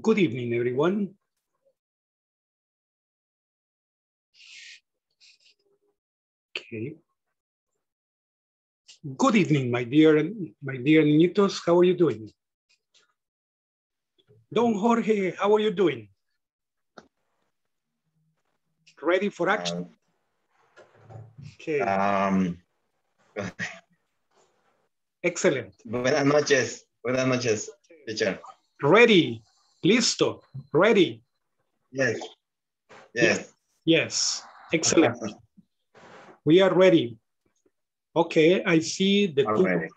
Good evening, everyone. Okay. Good evening, my dear, my dear niñitos. How are you doing? Don Jorge, how are you doing? Ready for action? Okay. Um, Excellent. buenas noches, buenas noches, teacher. Ready. Listo. Ready. Yes, yes. Yes. Excellent. We are ready. Okay, I see the two.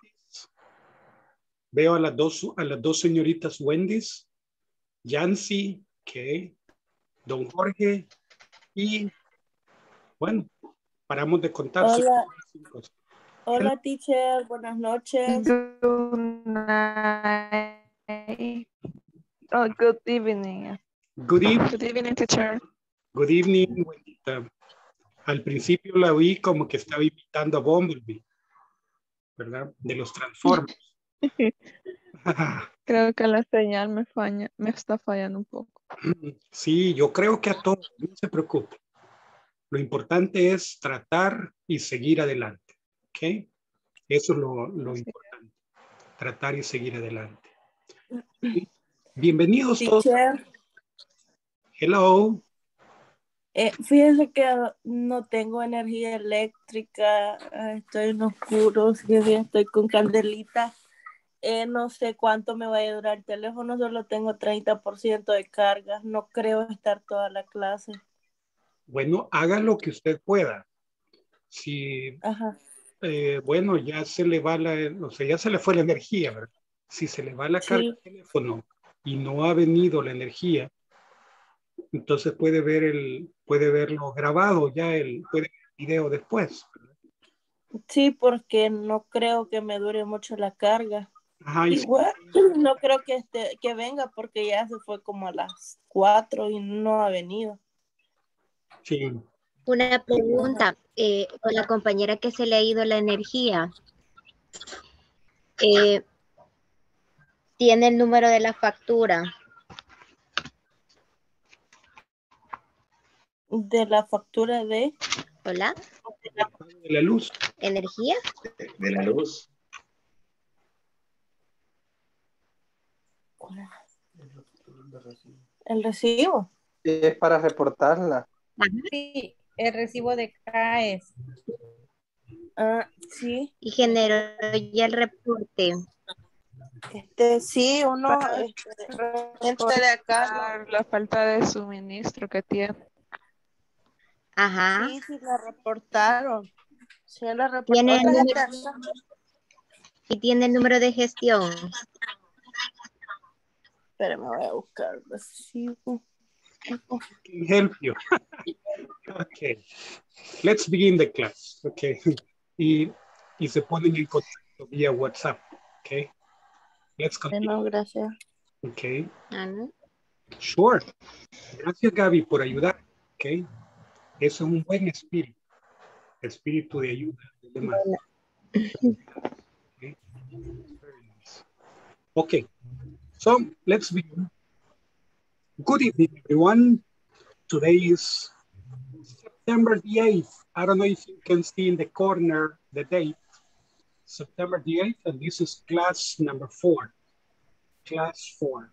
Veo a las dos, a las dos señoritas Wendy's, Yancy, okay, Don Jorge y bueno, paramos de contar. Hola. Hola, teacher. Buenas noches. Good night. Oh, good evening. Good evening. Good evening, teacher. Good evening. Wendyta. Al principio la vi como que estaba imitando a Bumblebee, ¿verdad? De los Transformers. Creo que la señal me falla, me está fallando un poco. Sí, yo creo que a todos, no se preocupe. Lo importante es tratar y seguir adelante, ¿ok? Eso es lo, lo importante, tratar y seguir adelante. Bienvenidos todos. Hello. eh, fíjese que no tengo energía eléctrica, estoy en oscuro, sí, sí, estoy con candelita. Eh, no sé cuánto me va a durar el teléfono, solo tengo 30% de carga, no creo estar toda la clase. Bueno, haga lo que usted pueda. Si, Ajá. Eh, bueno, ya se le va la, o sea, ya se le fue la energía, ¿verdad? Si se le va la Sí. carga del teléfono y no ha venido la energía, entonces puede ver el, puede verlo grabado ya el, puede ver el video después. ¿verdad? Sí, porque no creo que me dure mucho la carga. Ajá, Igual, no creo que, este, que venga porque ya se fue como a las 4 y no ha venido. sí. Una pregunta, eh, con la compañera que se le ha ido la energía, eh, ¿tiene el número de la factura? De la factura de... ¿Hola? de la luz. ¿Energía? De la luz. El recibo. Es para reportarla. Sí, el recibo de CAES. Ah, sí. Y generó ya el reporte. Este, sí, uno este, gente de acá. La falta de suministro que tiene. Ajá. Sí, sí, la reportaron. Sí, la reportaron. ¿Y tiene el número de gestión? Espérame, voy a buscar el recibo. Can help you. okay. Let's begin the class. Okay. Y, y se ponen en contacto vía WhatsApp. Okay. Let's continue. No, gracias. Okay. ¿no? Sure. Gracias, Gaby, por ayudar. Okay. Eso es un buen espíritu. Espíritu de ayuda. los demás. Okay. Okay. So let's begin. Good evening, everyone. Today is September the 8th. I don't know if you can see in the corner the date. September the 8th, and this is class number four. Class four.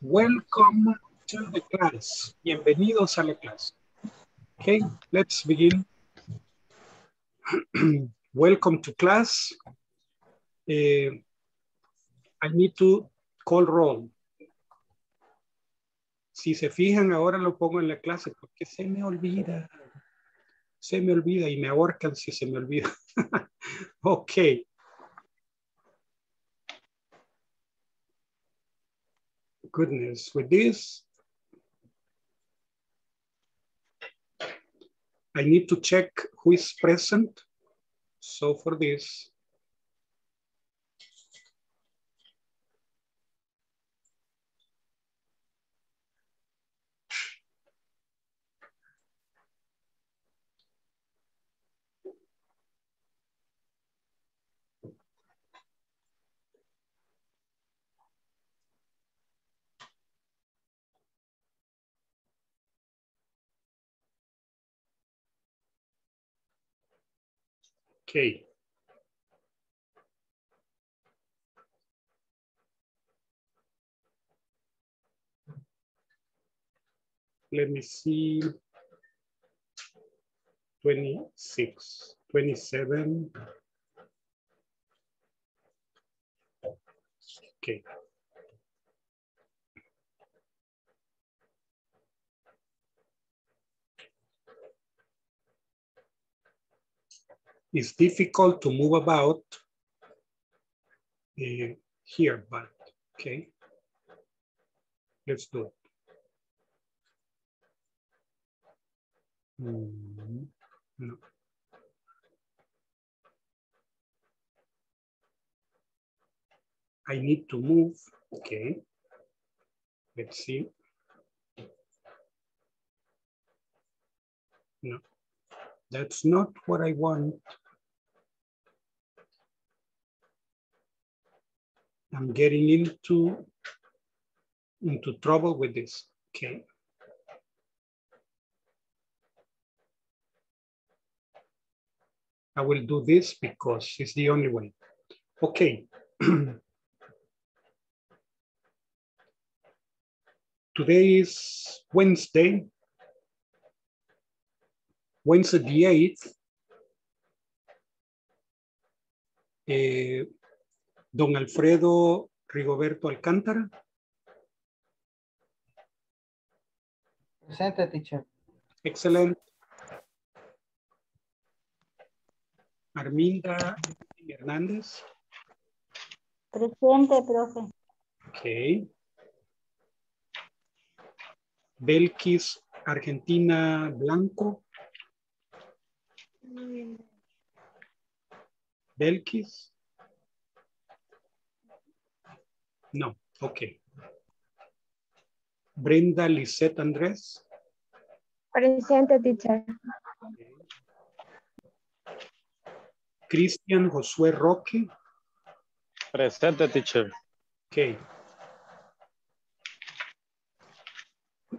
Welcome to the class. Bienvenidos a la clase. Okay, let's begin. Welcome to class. Eh, I need to call roll. Si se fijan, ahora lo pongo en la clase porque se me olvida. Se me olvida y me ahorcan si se me olvida. ok. Goodness, with this, I need to check who is present. So for this, Okay. Let me see. 26, 27. Okay. It's difficult to move about uh, here, but okay. Let's do it. Mm, no. I need to move. Okay. Let's see. No, that's not what I want. I'm getting into into trouble with this. Okay. I will do this because it's the only way. Okay. Today is Wednesday, Wednesday the 8th. Eh, don Alfredo Rigoberto Alcántara. Presente, teacher. Excellent. Arminda Hernández. Presente, profe. Ok. Belkis Argentina Blanco. Belkis. No, ok. Brenda Lisette Andrés. Presente, teacher. Cristian Josué Roque. Presente, teacher. Ok.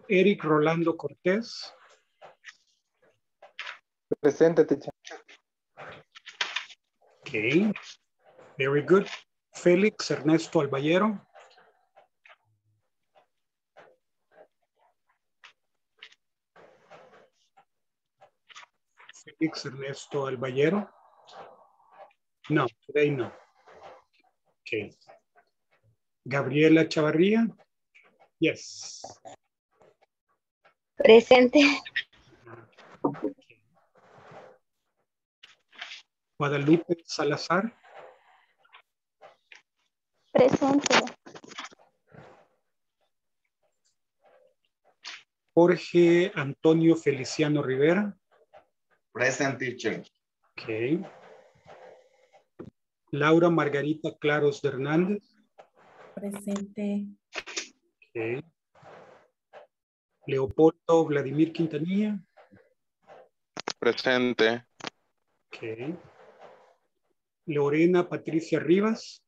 Eric Rolando Cortés. Presente, teacher. Ok. Very good. Félix Ernesto Albayero. Félix Ernesto Albayero. No, today no. Okay. Gabriela Chavarría. Yes. Presente. Guadalupe Salazar. Presente. Jorge Antonio Feliciano Rivera. Present teacher. Okay. Laura Margarita Claros de Hernández. Presente. Okay. Leopoldo Vladimir Quintanilla. Presente. Okay. Lorena Patricia Rivas.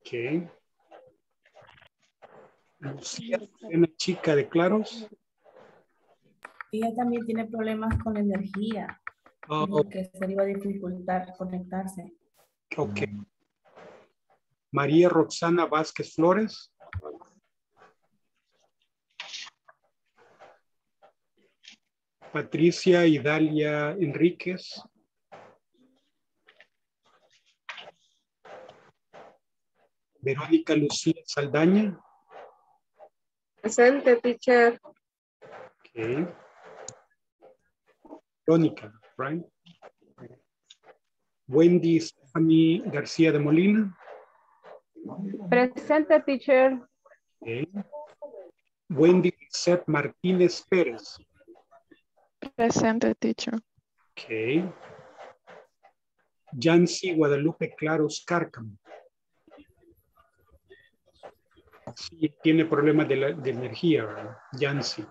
Okay. Lucía una chica de Claros. Ella también tiene problemas con la energía. Oh, que se le iba a dificultar conectarse. ok. María Roxana Vázquez Flores. Patricia Idalia Enríquez. Verónica Lucía Saldaña. Presente, teacher. Okay. Verónica, right? Wendy Stephanie García de Molina. Presente, teacher. Okay. Wendy Seth Martínez Pérez. Presente, teacher. Okay. Yancy Guadalupe Claros Cárcamo. Sí, tiene problemas de, la- de energía, ¿verdad? Yancy.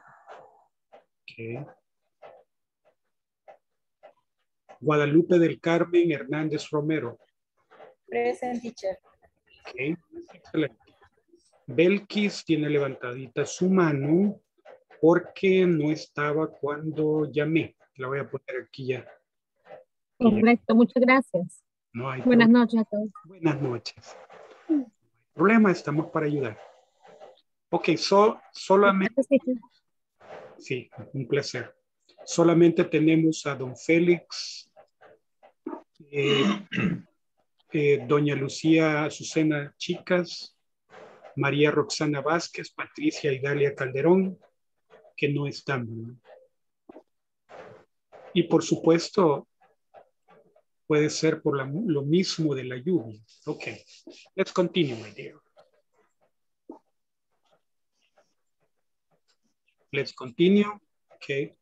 Okay. Guadalupe del Carmen Hernández Romero. Present, teacher. Ok, excelente. Belkis tiene levantadita su mano porque no estaba cuando llamé. La voy a poner aquí ya Correcto, muchas gracias. No hay Buenas problema. noches a todos. Buenas noches. No hay problema, estamos para ayudar. Ok, so, solamente, sí, un placer. Solamente tenemos a don Félix, eh, eh, doña Lucía Azucena Chicas, María Roxana Vázquez, Patricia Idalia Calderón, que no están. ¿verdad? Y por supuesto, puede ser por la- lo mismo de la lluvia. Ok, let's continue, my dear. Let's continue. Okay.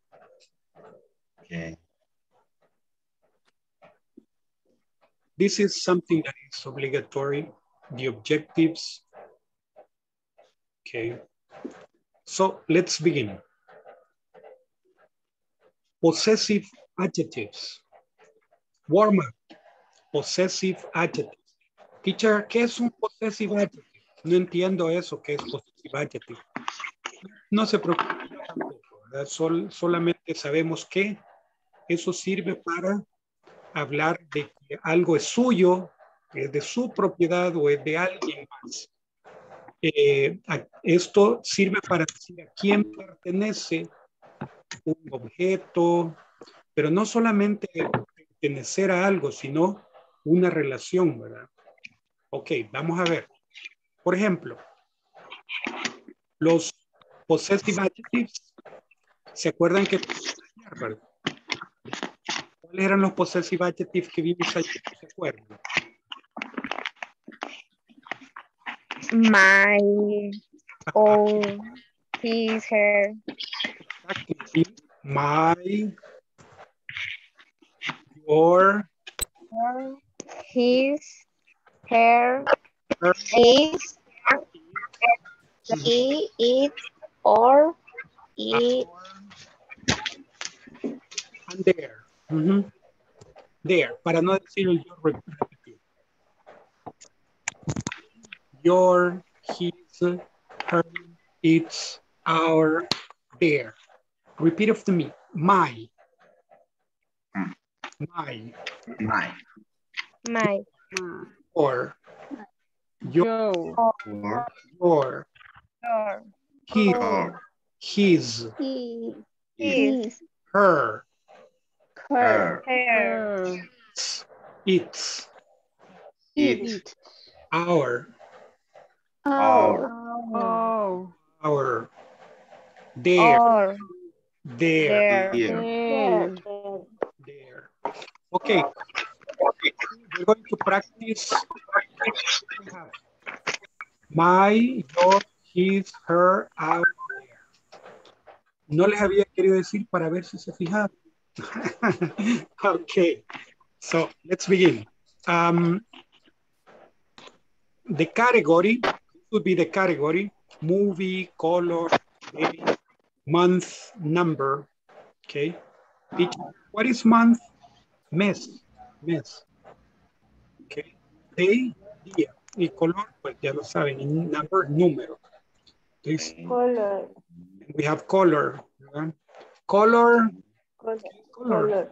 Okay. This is something that is obligatory, the objectives. Okay. So let's begin. Possessive adjectives. Warm up. Possessive adjectives. Teacher, ¿qué es un possessive adjective? No entiendo eso, ¿qué es possessive adjective? No se preocupe, tampoco, ¿verdad? Sol- solamente sabemos que eso sirve para hablar de que algo es suyo, es de su propiedad o es de alguien más. Eh, esto sirve para decir a quién pertenece un objeto, pero no solamente pertenecer a algo, sino una relación, ¿verdad? Ok, vamos a ver. Por ejemplo, los possessive adjectives, ¿se acuerdan que ¿verdad? ¿Cuáles eran los possessive adjectives que vimos ayer? ¿Se acuerdan? My, oh, his, her, Exactly. My, your, his, her, her, his, he, it, or, it, and there. Ujú. There, para no decir el your repetido. Your, his, her, its, our, their. Repeat after me. My. My. My. my, Or. Your. Yo. Or. Your. your, His. Or. Oh. His. he, His. his, Her. Her. her, Its. It. Our. Our. Oh. Our. Their. or, Their. there, Here. There. There. Okay. We're going to practice. My, your, her, our, their. No les había querido decir para ver si se fijaban. okay. So let's begin. Um, the category would be the category movie, color, day, month, number. Okay. What is month? Mes. Mes. Okay. Day, día. Y color, pues ya lo saben. Number, número. Color, we have color. Color. color, Color. color.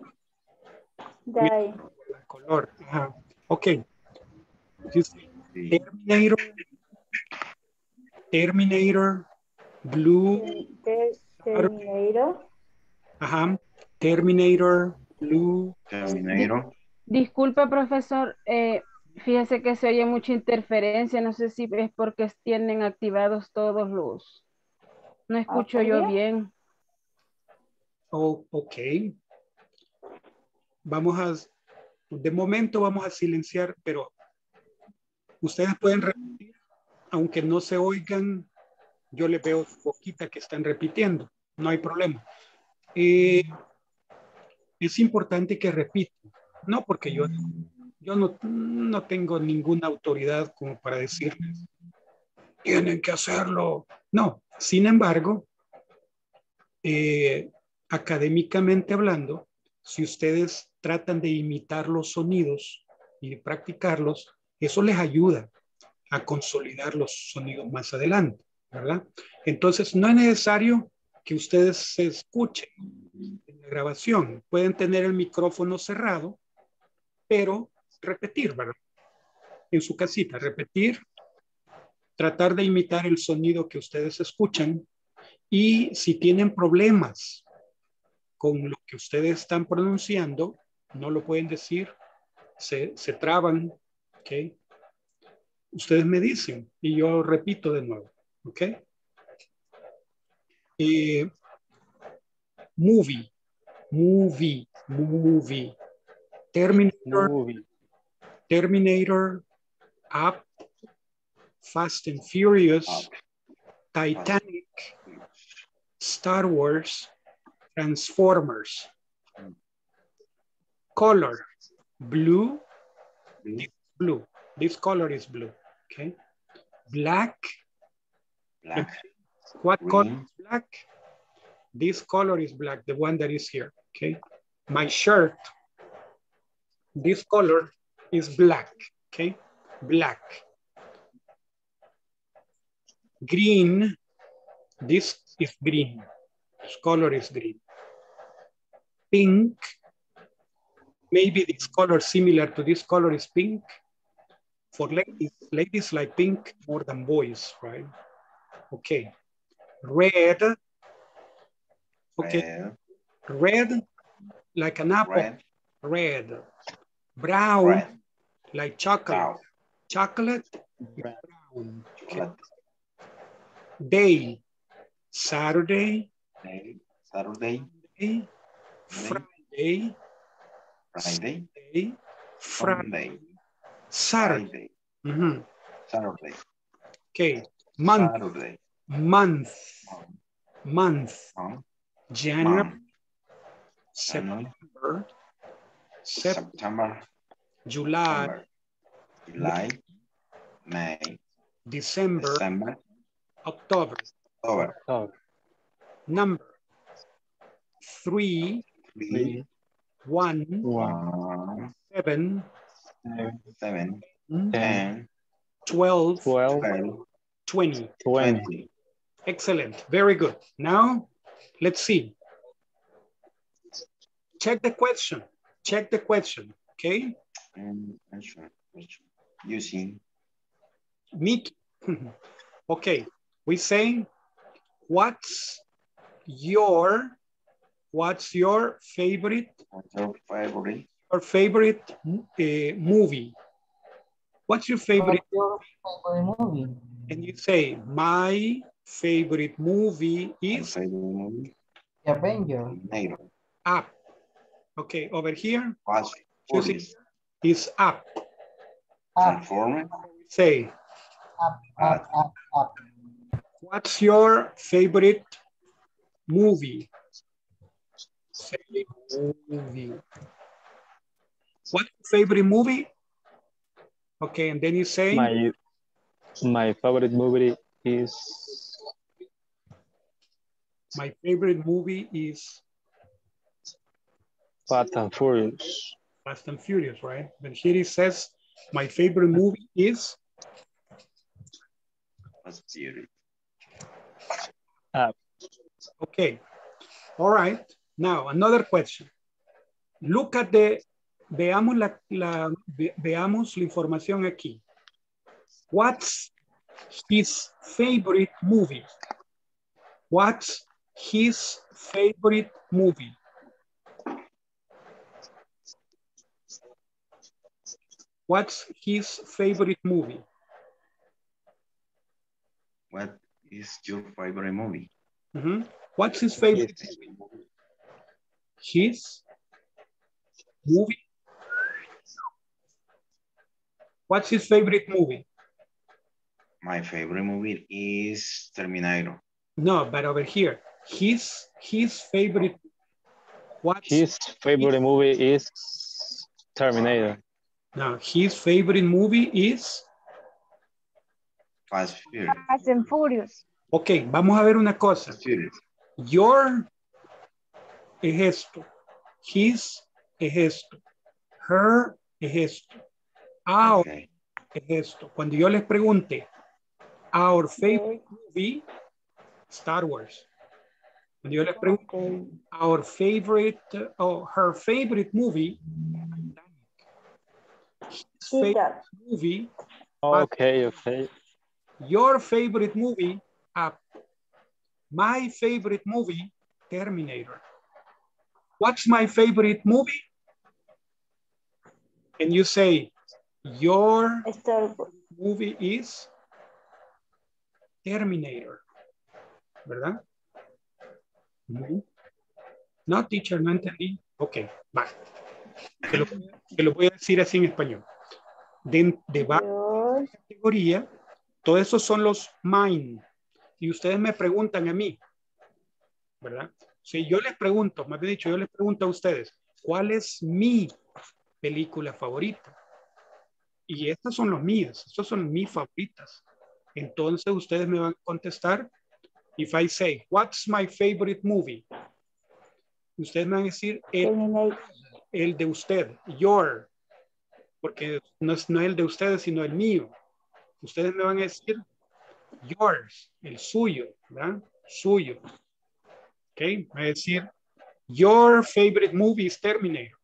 Day, Color. Ajá. Okay. You see, Terminator. Terminator. Blue. Ter- Terminator, Ajá. Terminator. Blue. Terminator. Disculpe, profesor. eh, fíjese que se oye mucha interferencia. No sé si es porque tienen activados todos los. No escucho yo bien. Oh, ok. Vamos a, de momento vamos a silenciar, pero ustedes pueden repetir, aunque no se oigan, yo les veo poquita que están repitiendo, no hay problema. Eh, es importante que repitan, no porque yo, yo no, no tengo ninguna autoridad como para decirles, tienen que hacerlo. No, sin embargo, eh, académicamente hablando, si ustedes tratan de imitar los sonidos y de practicarlos, eso les ayuda a consolidar los sonidos más adelante, ¿verdad? Entonces, no es necesario que ustedes se escuchen en la grabación. Pueden tener el micrófono cerrado pero repetir, ¿verdad? En su casita, repetir, tratar de imitar el sonido que ustedes escuchan y si tienen problemas con lo que ustedes están pronunciando, no lo pueden decir, se, se traban, ¿ok? Ustedes me dicen y yo repito de nuevo, ¿ok? Eh, movie, movie, movie. Terminator, Movie. Terminator, Up, Fast and Furious, Titanic, Star Wars, Transformers. Hmm. Color, blue, this blue. This color is blue, okay? Black, Black. what color is black? This color is black, the one that is here, okay? My shirt, this color is black, okay? Black. Green, this is green. This color is green. Pink, maybe this color similar to this color is pink. For ladies, ladies like pink more than boys, right? Okay. Red, okay. Red. Red, like an apple. Red. Red. Brown, Red. Like chocolate. Brown. Chocolate, Brown. brown. Chocolate. Day, Saturday, Day. Saturday. day, Friday, Friday. day, Friday, Sunday. Saturday. Friday. Mhm. Saturday. Okay, month, Saturday. month, Month. month. January, Month. September. September. July, July. May. December, December. October. October. Oh, Number, three, Three. one, One. seven, Seven. mm, Ten. twelve, 12, 20. Twenty. Excellent. Very good. Now, let's see. Check the question. Check the question. Okay. And answer. question. Using. Nick. okay. We say, what's your, what's your favorite, What's your favorite? your favorite uh, movie? What's your favorite? Your favorite movie? And you say, my favorite movie is favorite movie? The Avenger. Negro. Up. Okay, over here Fast You see- Furious. Is Up. Transformer. Say, Up, up, up, up. what's your favorite movie? Say movie. What's your favorite movie? Okay, and then you say, My, my favorite movie is my favorite movie is Fast and Furious. Fast and Furious, right? Here it says, my favorite movie is, Fast Furious. Up. okay. All right, now another question. Look at the, veamos la, la, ve- veamos la información aquí. What's his favorite movie? What's his favorite movie? What's his favorite movie? What is your favorite movie? Mhm. What's his favorite movie? His movie? What's his favorite movie? My favorite movie is Terminator. No, but over here, his his favorite. What? His favorite movie is Terminator. Now? His favorite movie is. Fast Furious. Fast and Furious. Ok, vamos a ver una cosa. Your es esto. His es esto. Her es esto. Our Okay. es esto. Cuando yo les pregunte, our favorite movie, Star Wars. Cuando yo les pregunte, our favorite, oh, her favorite movie, favorite movie, Okay, okay. your favorite movie, up. My favorite movie, Terminator. What's my favorite movie? And you say, your movie is Terminator. ¿Verdad? Mm-hmm. No. No, teacher, no entendí. Ok, va. Te lo, te lo voy a decir así en español. De, de bajo categoría, todos esos son los mine. Y ustedes me preguntan a mí, ¿verdad? Si yo les pregunto, más bien dicho, yo les pregunto a ustedes, ¿cuál es mi película favorita? Y estas son las mías, estas son mis favoritas. Entonces ustedes me van a contestar, if I say, what's my favorite movie? Ustedes me van a decir el, el de usted, your, porque no es, no el de ustedes, sino el mío. Ustedes me van a decir yours, el suyo, ¿verdad? Suyo. Ok, va a decir your favorite movie is Terminator.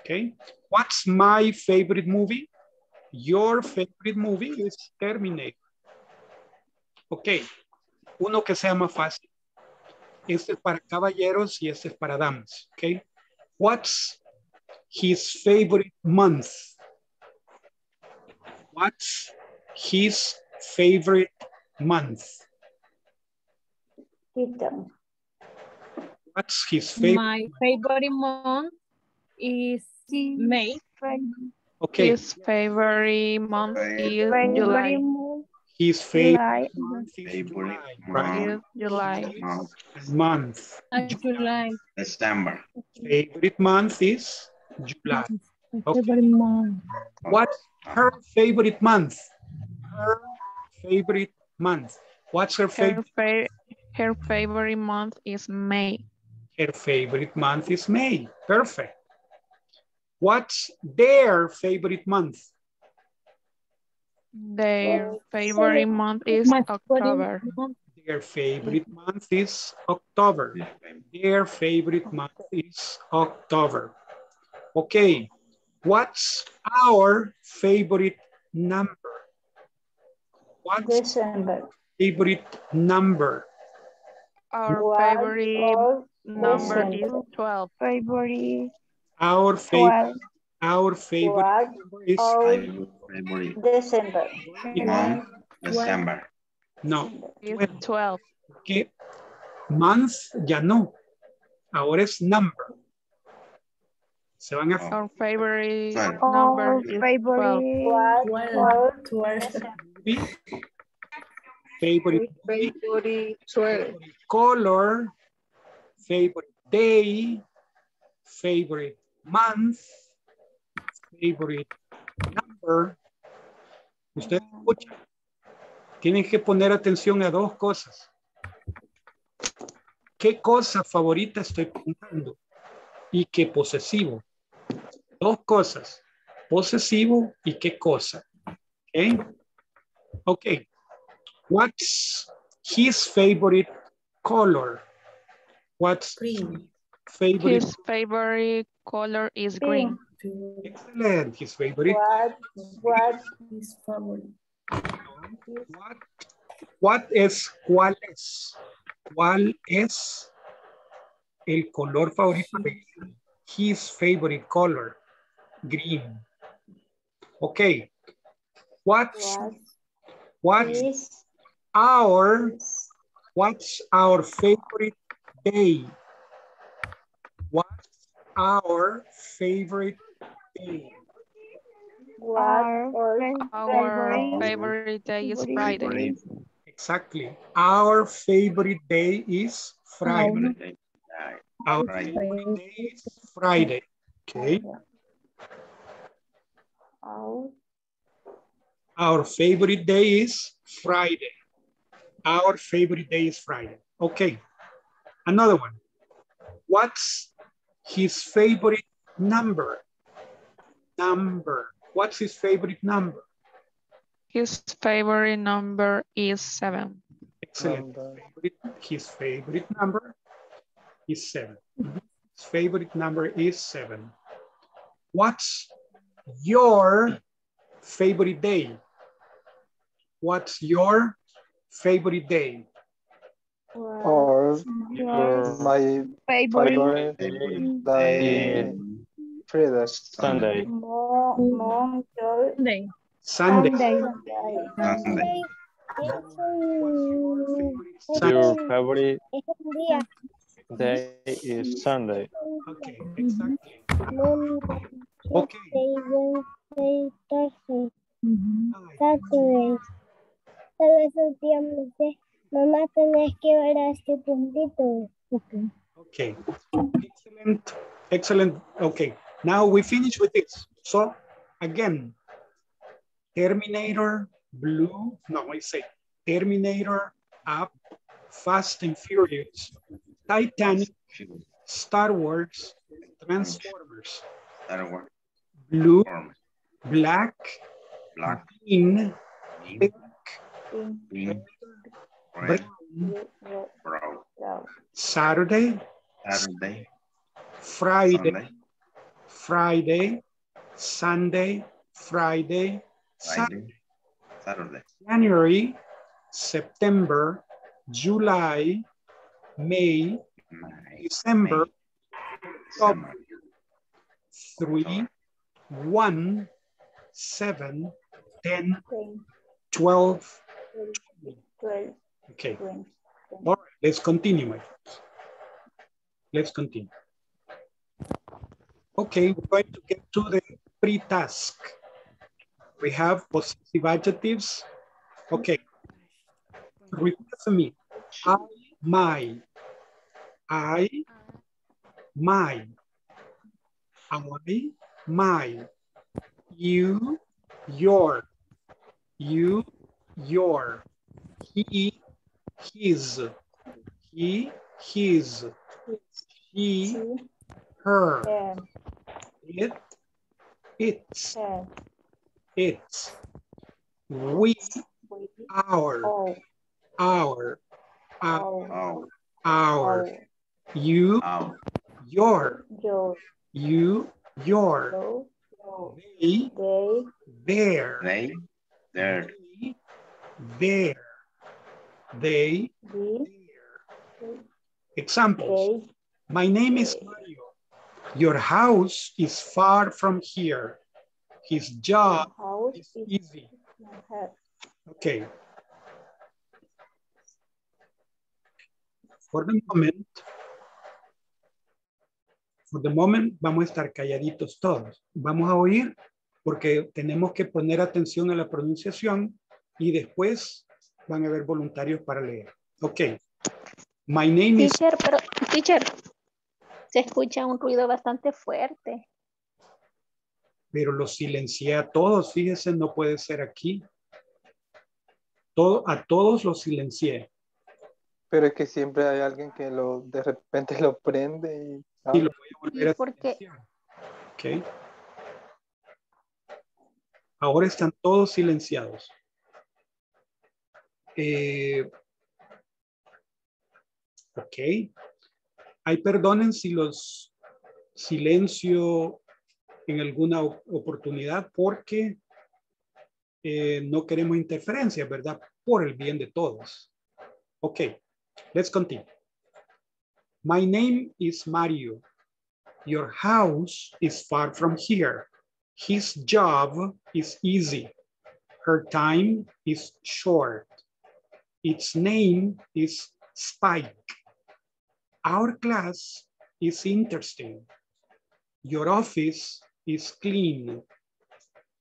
Ok, what's my favorite movie? Your favorite movie is Terminator. Ok, uno que sea más fácil. Este es para caballeros y este es para damas. Ok, what's his favorite month? What's his favorite month? What's his favorite? My favorite month is May. Okay. His favorite month is July. His favorite July. month is July, right? July. Month. July. December. Favorite month is July. Okay. Favorite month. What's her favorite month? Her favorite month. What's her Her, favorite? fa her favorite month is May. Her favorite month is May. Perfect. What's their favorite month? Their favorite month is My October. favorite month. Their favorite month is October. Their favorite month is October. Okay. What's our favorite number? What's December. favorite number? Our One favorite of number is 12. Favorite. Our favorite Twelve. our favorite number is of Favorite December. December. no. Is 12. Okay. month ya no. Ahora es number. Se van a Our favorite Twelve. number Our is 12. favorite. What of movie. Favorite movie, Favorite. favorite color, favorite day, favorite month, favorite number. Ustedes escuchan. Tienen que poner atención a dos cosas. ¿Qué cosa favorita estoy preguntando? Y qué posesivo. Dos cosas. Posesivo y qué cosa. ¿Ok? Ok. What's his favorite color? What's favorite? His favorite color is green. Excellent. His favorite. What, what His favorite. What, what es, cuál es, cuál es el color favorito de? His favorite color, green. Okay. What's, what what's is our, what's our favorite day? What's our favorite day? what or Our favorite day is Friday. Exactly. Our favorite day is Friday. Our favorite day is Friday. Okay. Our Our favorite day is Friday. Our favorite day is Friday. Okay. Another one. What's his favorite number? Number. What's his favorite number? His favorite number is seven. Excellent. Favorite, his favorite number is seven. Mhm. His favorite number is seven. What's your favorite day? What's your favorite day? Or my Favorite. favorite day, Friday. Sunday. Sunday. Sunday. Sunday. Your favorite day is Sunday. Okay, exactly. Okay. Saturday. Tal vez un día me dice, mamá, tenés que ver a este puntito. Okay. Excellent. Excellent. Okay. Now we finish with this. So again, Terminator, Blue, no, I say Terminator, Up, Fast and Furious, Titanic, Star Wars, Transformers, Star Wars blue, black, black, green, pink, pink, red, brown, brown, Saturday, Saturday, Friday, Sunday. Friday, Sunday, Friday, Saturday, Saturday, January, September, July, May, December, May. October, three, 1, 7, 10, 12, 12. Okay. All right, let's continue, my friends. Let's continue. Okay, we're going to get to the pre-task. We have possessive adjectives. Okay. Repeat for me. I, my. I, my. I, my. You, your. You, your. He, his. He, his. She, her. It, its. It's. We, our. Our. Our. Oh. Our. You, Oh. your. Yo, You, your. yo, yo. They, They, their. They. There. They, their. They, we, examples. they, My name is Mario. Your house is far from here. His job is is easy. Okay. For the moment, for the moment, vamos a estar calladitos todos. Vamos a oír porque tenemos que poner atención a la pronunciación y después van a haber voluntarios para leer. Ok. My name is... Teacher, pero, teacher, se escucha un ruido bastante fuerte. Pero los silencié a todos, fíjese, no puede ser aquí. Todo, a todos los silencié. Pero es que siempre hay alguien que lo de repente lo prende y... Y lo voy a volver a Porque silenciar. Ok. Ahora están todos silenciados. Eh, ok. Ahí perdonen si los silencio en alguna oportunidad porque eh, no queremos interferencias, ¿verdad? Por el bien de todos. Ok, let's continue. My name is Mario. Your house is far from here. His job is easy. Her time is short. Its name is Spike. Our class is interesting. Your office is clean.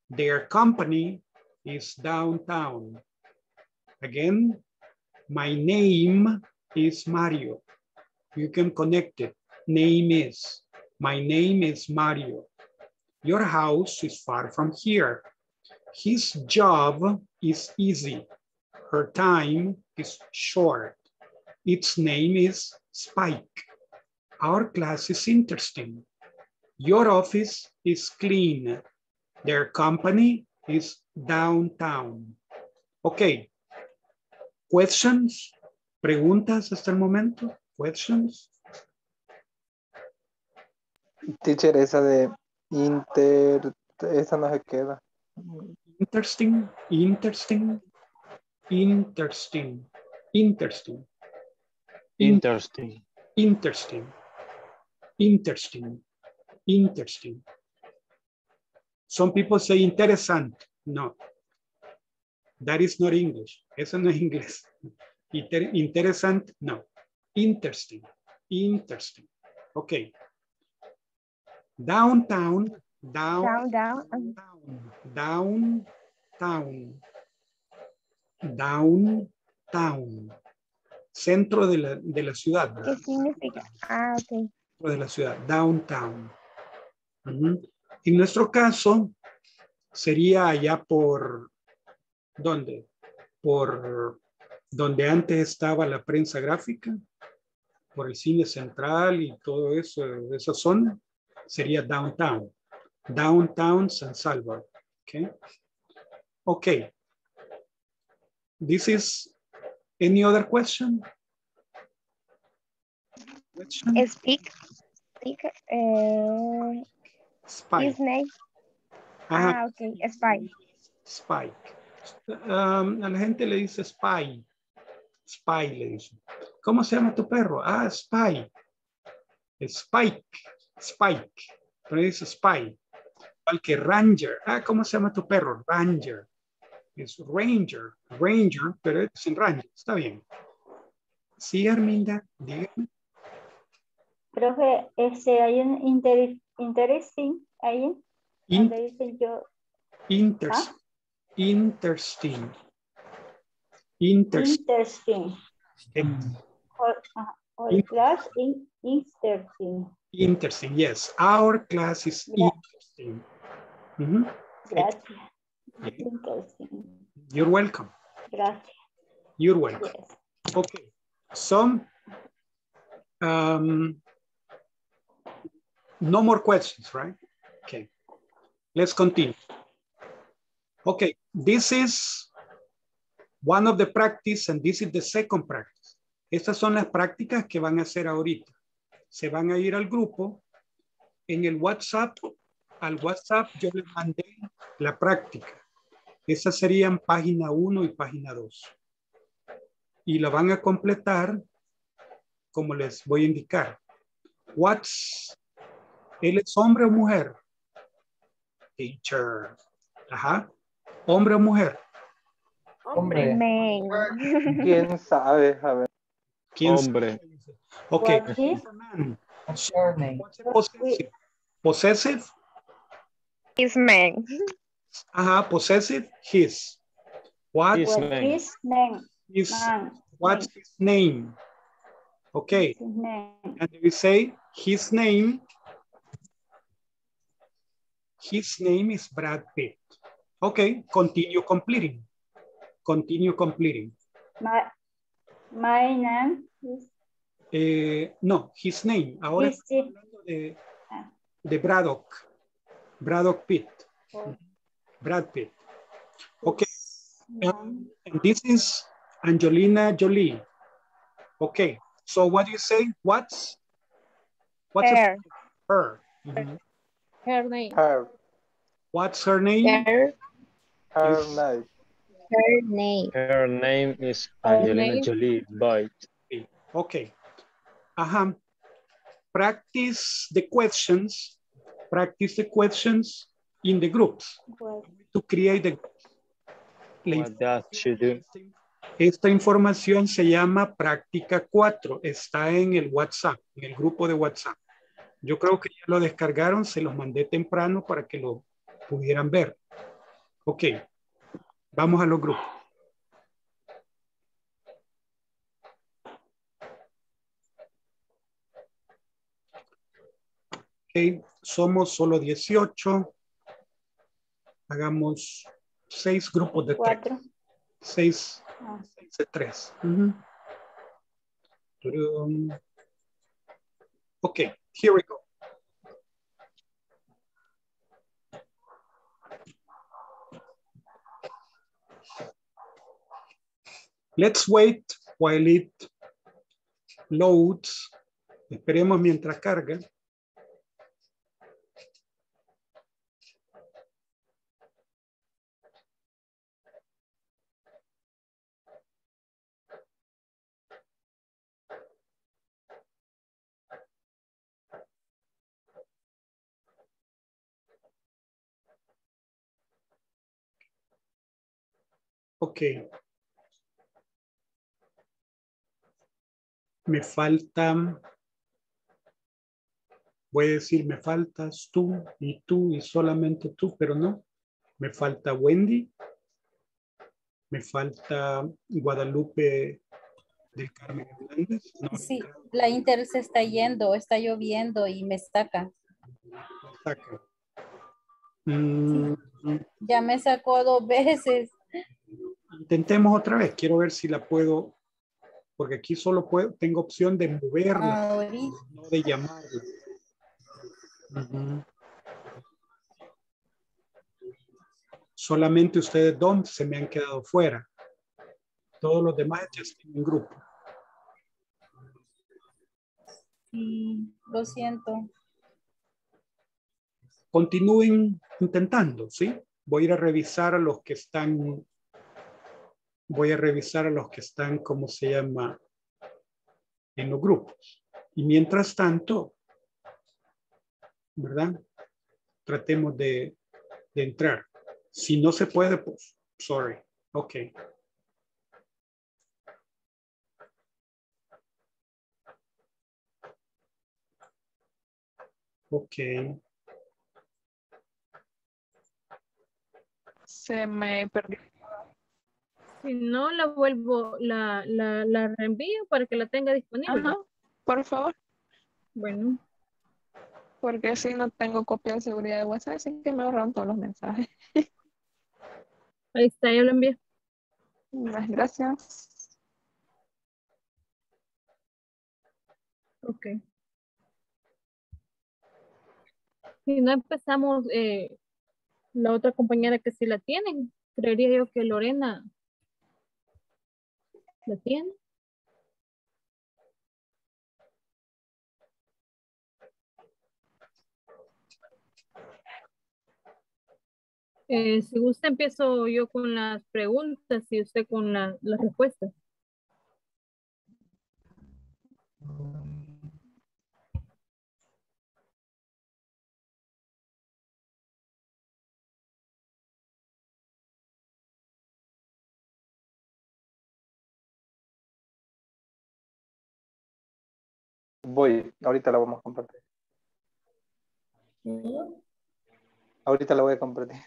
Their company is downtown. Again, my name is Mario. You can connect it. Name is. My name is Mario. Your house is far from here. His job is easy. Her time is short. Its name is Spike. Our class is interesting. Your office is clean. Their company is downtown. Okay. Questions? ¿Preguntas hasta el momento? Questions? Teacher, esa de inter, esa no se queda. Interesting, interesting, interesting, interesting, Interesting. interesting, interesting, interesting. Some people say interesant. No. That is not English. Eso no es inglés. Inter- interesant, no. Interesting, interesting. Okay. Downtown, down, Down, down. um, down, downtown, downtown, centro de la, de la ciudad, ¿Qué significa? Ah, ok. Centro de la ciudad, downtown. Ujú. En nuestro caso, sería allá por, ¿dónde? Por donde antes estaba la prensa gráfica, por el cine central y todo eso, esa zona, sería downtown. Downtown San Salvador. Okay. Okay. This is any other question? Question? Speak. Speak. Eh, Spike. Ajá. Ah, ok. Spy. Spike. Um, a la gente le dice spy. Spy le dice. ¿Cómo se llama tu perro? Ah, spy. Spike. Spike. Pero dice spy. Igual que ranger. Ah, ¿cómo se llama tu perro? Ranger. Es ranger. Ranger, pero es en ranger. Está bien. Sí, Arminda, dígame. Profe, este, hay un inter- interesting ahí, In- donde dice yo, inter- ¿Ah? Interesting. Interesting. interesting. Or, ajá, or In- class in interesting. Interesting, yes. Our class is Yeah. interesting. Mhm. Gracias. Interesting. You're welcome. Gracias. You're welcome. Yes. Okay. So, um, no more questions, right? Okay. Let's continue. Okay, this is one of the practice and this is the second practice. Estas son las prácticas que van a hacer ahorita. Se van a ir al grupo. En el WhatsApp, al WhatsApp yo les mandé la práctica. Esas serían página 1 y página 2 y la van a completar como les voy a indicar. What's, él es hombre o mujer? Teacher. Ajá. Hombre o mujer. Hombre. Man. ¿Quién sabe? A ver. ¿Quién sabe? Hombre. Ok. What is- What's your name? Possessive. Possessive. His man. Ajá. Possessive. His. What His name. is name? is, Man. what's his name? Okay. His name. And we say his name. His name is Brad Pitt. Okay, continue completing. Continue completing. My, my name is Eh, no, his name. Ahora His- estamos hablando de, de Braddock. Braddock Pitt. Brad Pitt. Okay. And, and this is Angelina Jolie. Okay. So what do you say? What's what's Her. her? Mhm. Her name. Her, What's her name? Her, her name. her name. Her name is Angelina name? Jolie Boyd. Okay. Ajá. Practice the questions. Practice the questions in the groups what, to create the What? Esta información se llama práctica 4. Está en el WhatsApp, en el grupo de WhatsApp. Yo creo que ya lo descargaron, se los mandé temprano para que lo pudieran ver. Ok, vamos a los grupos. Ok, somos solo 18. Hagamos seis grupos de tres. cuatro. Seis, Ah. seis de tres. Ujú. Turum. Okay, here we go. Let's wait while it loads. Esperemos mientras carga. Ok. Me falta, voy a decir, me faltas tú y tú y solamente tú, pero no. Me falta Wendy. Me falta Guadalupe del Carmen Hernández. No, Sí, la Inter se está yendo, está lloviendo y me saca. saca. Mm, Ya me sacó dos veces. Intentemos otra vez. Quiero ver si la puedo, porque aquí solo puedo, tengo opción de moverla, Ahorita. no de llamarla. Ujú. Solamente ustedes dos se me han quedado fuera. Todos los demás ya están en grupo. Sí, lo siento. Continúen intentando, ¿sí? Voy a ir a revisar a los que están, voy a revisar a los que están, ¿cómo se llama? En los grupos. Y mientras tanto, ¿verdad? Tratemos de, de entrar. Si no se puede, pues, sorry. Ok. Ok. Se me perdió. Si no, la vuelvo, la, la, la reenvío para que la tenga disponible. Ajá, por favor. Bueno, Porque si no tengo copia de seguridad de WhatsApp, así que me ahorran todos los mensajes. ahí está, ya lo envié. Muchas gracias. Ok. Si no empezamos, eh, la otra compañera que sí la tienen, creería yo que Lorena la tiene. Eh, si gusta, empiezo yo con las preguntas y usted con la- las respuestas. Voy, ahorita la vamos a compartir. Ahorita la voy a compartir.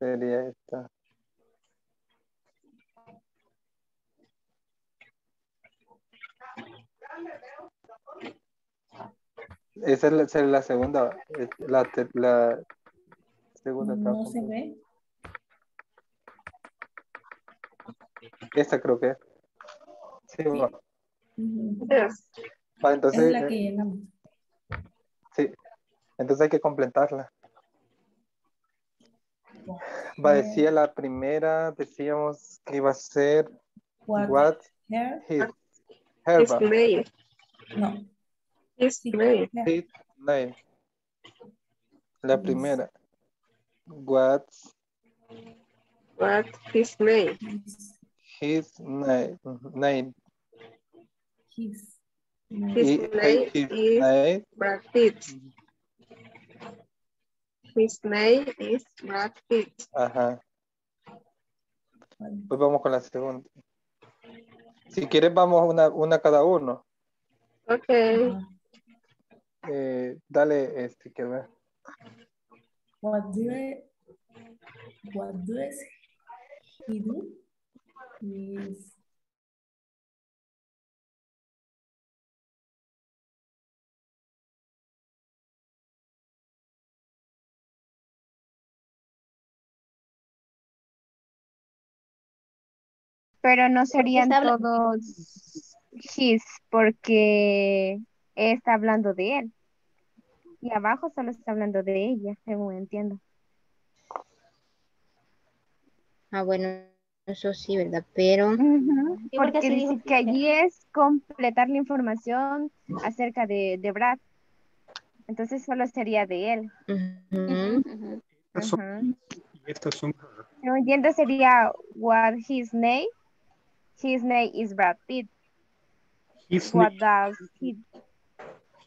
Sería esta. Esa es la, esa es la segunda, la, segunda No etapa. se ve. Esta creo que es. Sí, va. Va, entonces, es la que llenamos. sí. Entonces hay que completarla. Va, decía la primera, decíamos que iba a ser What, what hair? his herba, No. His name. his name. La Yes. primera. What's What his name? his name? Name. His. His name is. Brad Pitt. His name is Brad Pitt. Ajá. Pues vamos con la segunda. Si quieres, vamos una, una cada uno. Okay. Eh, dale, este, que ver. What do I, what does he do? Is Pero no serían Está habla- todos his porque está hablando de él. Y abajo solo está hablando de ella, según entiendo. Ah, bueno, eso sí, ¿verdad? Pero porque dice que allí es completar la información acerca de, de Brad. Entonces solo sería de él. Estas son, Ujú. y estas son entiendo sería what his name. His name is Brad Pitt. His, What name, does he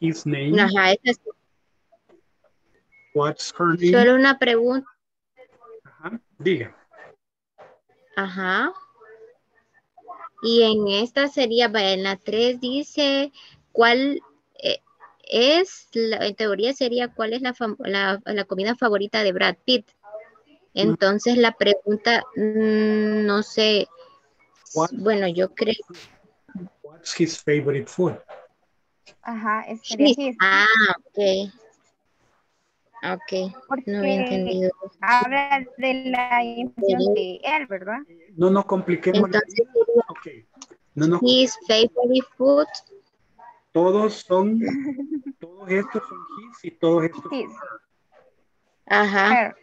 his name. ajá, esa es What's her name? solo una pregunta. Ajá. Diga. Ajá. Y en esta sería, en la 3 dice, ¿cuál eh, es, la- en teoría sería, cuál es la, fam- la, la comida favorita de Brad Pitt? Entonces la pregunta, mm, no sé, What? bueno, yo creo, What's his favorite food? Ajá, ese sería His. ah, ok, ok, no había entendido. habla de la intención de él, ¿verdad? No nos compliquemos. Entonces vida. sería Ok. No nos his favorite food, Todos son, todos estos son his y todos estos son His. ajá.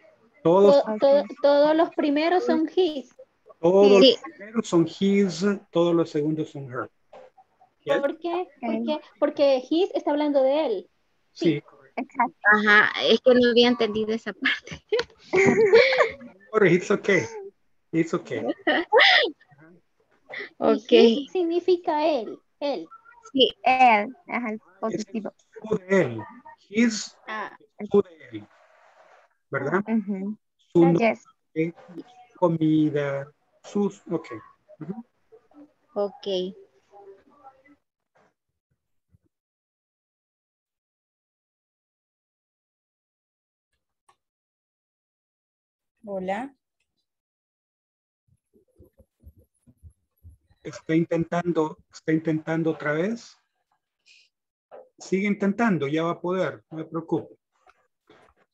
Todos, To- to- todos los primeros son his. Todos Sí. los primeros son his, todos los segundos son her. ¿Ya? ¿Por qué? Porque, porque his está hablando de él. Sí, correcto. Exacto. ajá, es que no había entendido esa parte. It's okay. It's okay. Y Ok, his significa él. Él. sí, Él. Ajá, el positivo. Su de él. His, Ah, su de él. ¿Verdad? Ujú. Su nombre, Yes. comida, sus, ok. Ujú. ok. hola. Está intentando, está intentando otra vez. Sigue intentando, ya va a poder, no me preocupe.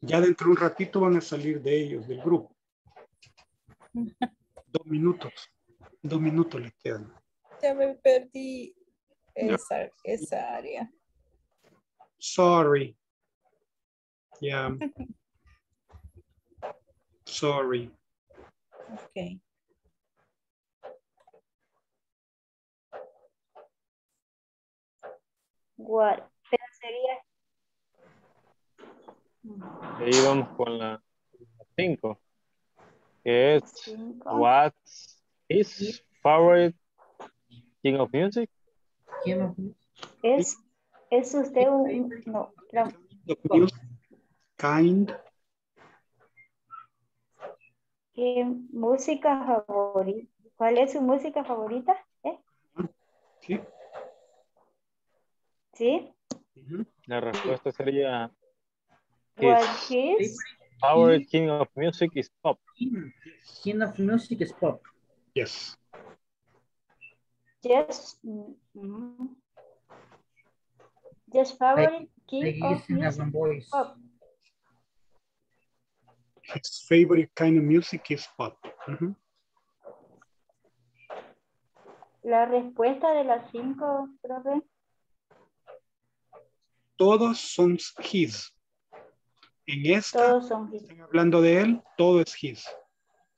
Ya dentro de un ratito van a salir de ellos, del grupo. Dos minutos. Dos minutos les quedan. Ya me perdí esa, esa área. Sorry. Yeah. Sorry. Ok. What? Pero sería Ahí vamos con la 5. Cinco. What's his favorite king of music? ¿Es, es usted un... No, no, kind. ¿Qué música favorita? ¿Cuál es su música favorita? ¿Eh? Sí. ¿Sí? La respuesta sería What his is? favorite king of music is pop. King of music is pop. Yes. Just, mm, mm. just favorite king of music. voice. Pop. His favorite kind of music is pop. Ujú. La respuesta de las cinco, profe. Todos son his. En esta, son están hablando de él, todo es his.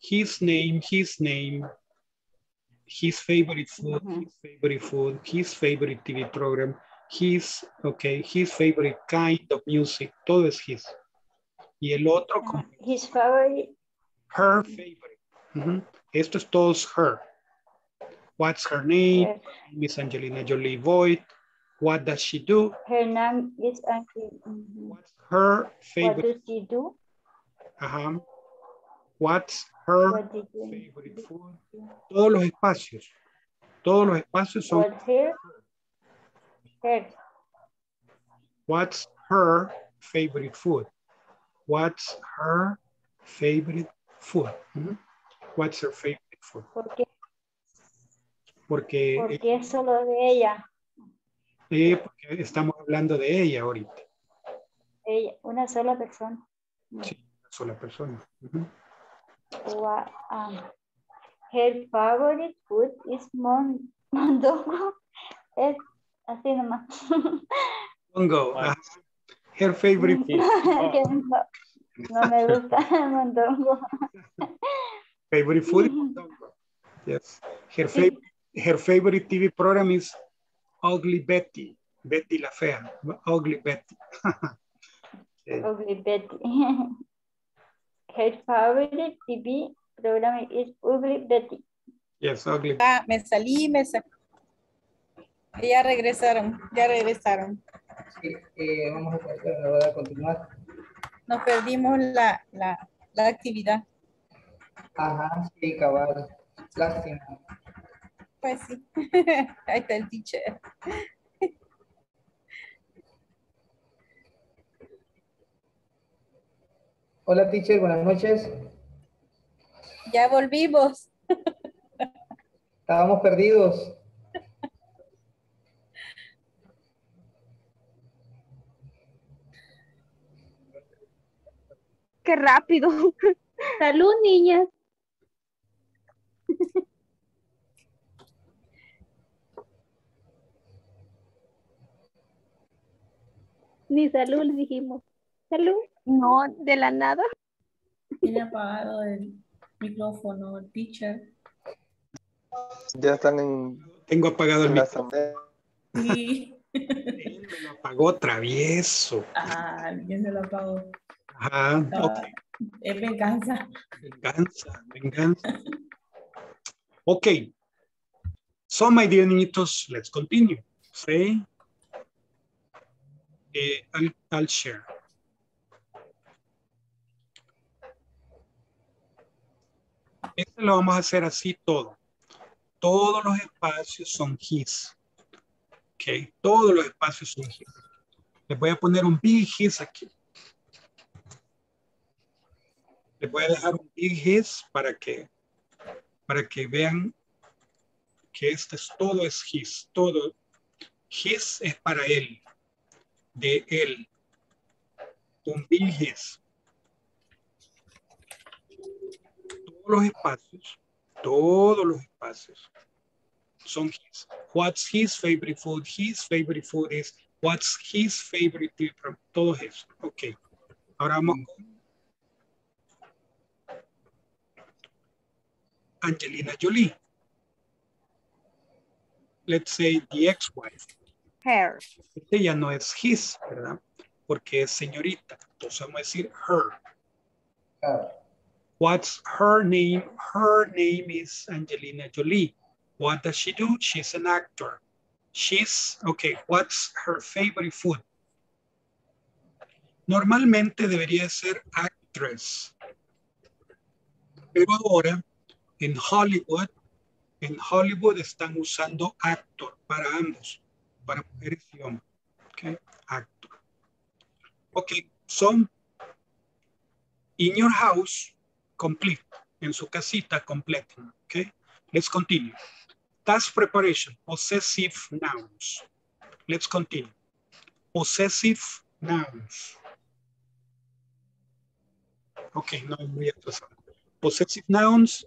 His name, his name, his favorite food, his favorite food, his favorite TV program, his, okay, his favorite kind of music, todo es his. Y el otro, como His favorite. her favorite. Esto es todos her. What's her name? Miss Angelina Jolie Voigt. What does she do? Her name is Angie. Mhm. What's her favorite? What does she do? Ajá. What's her What favorite food? Todos los espacios. Todos los espacios son What's her? Her. what's her favorite food? What's her favorite food? Ujú. What's her favorite food? Porque, eh, Porque es solo de ella. Eh, porque estamos hablando de ella ahorita. Ella, una sola persona. Sí, una sola persona. Ujú. What, um, her favorite food is mon mondongo. Es así nomás. Ajá. Her favorite Que no, no me gusta el mondongo. favorite food is mondongo. Yes. Her favorite her favorite TV program is Ugly Betty. Betty la fea. Ugly Betty. Okay. Ugly Betty. Her favorite TV program is Ugly Betty. Yes, Ugly Ah, me salí, me salí. Ya regresaron, ya regresaron. Sí, eh, vamos a, a- a continuar. Nos perdimos la, la, la actividad. Ajá, sí, cabal. Lástima. Pues sí. Ahí está el teacher. Hola, teacher, buenas noches. Ya volvimos. Estábamos perdidos. Qué rápido. Salud, niñas. Ni salud le dijimos. Salud. No, de la nada. Tiene apagado el micrófono, el teacher. Ya están en, Tengo apagado el en micrófono. Sí. Me lo apagó travieso. Ah, alguien se lo apagó. Ajá. Ah, ok. Es venganza. Venganza, venganza. Okay. So, my dear niñitos, let's continue. Say, eh, I'll, I'll share. Este lo vamos a hacer así todo. Todos los espacios son his. Ok, todos los espacios son his. Les voy a poner un big his aquí. Les voy a dejar un big his para que, para que vean que este es todo es his, todo. His es para él, de él. His. Todos los espacios, todos los espacios son his. What's his favorite food? His favorite food is what's his favorite different. Todo eso. Ok. Ahora vamos con Angelina Jolie. Let's say the ex-wife. Este ya no es his, ¿verdad? Porque es señorita. Entonces vamos a decir her. What's her name? Her name is Angelina Jolie. What does she do? She's an actor. She's, okay, what's her favorite food? Normalmente debería ser actress. Pero ahora en Hollywood, en Hollywood están usando actor para ambos, para mujeres y hombres. Okay, actor. Ok, son in your house, complete, en su casita completa. Okay, let's continue. Task preparation, possessive nouns. Let's continue. Possessive nouns. Ok, no muy atrasado. Possessive nouns,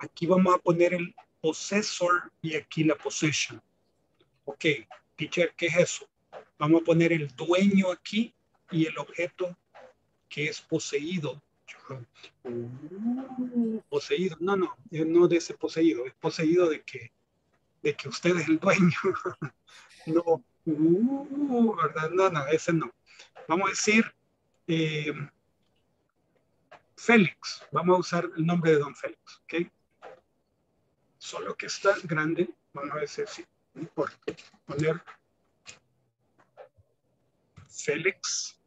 aquí vamos a poner el possessor y aquí la possession. Ok, teacher, ¿qué es eso? Vamos a poner el dueño aquí y el objeto que es poseído. Poseído, no, no, eh, no de ese poseído, es poseído de que, de que usted es el dueño. no, uh, ¿verdad? No, no, ese no. Vamos a decir eh, Félix, vamos a usar el nombre de don Félix, ¿ok? Solo que está grande, vamos a decir, sí, importa, poner Félix,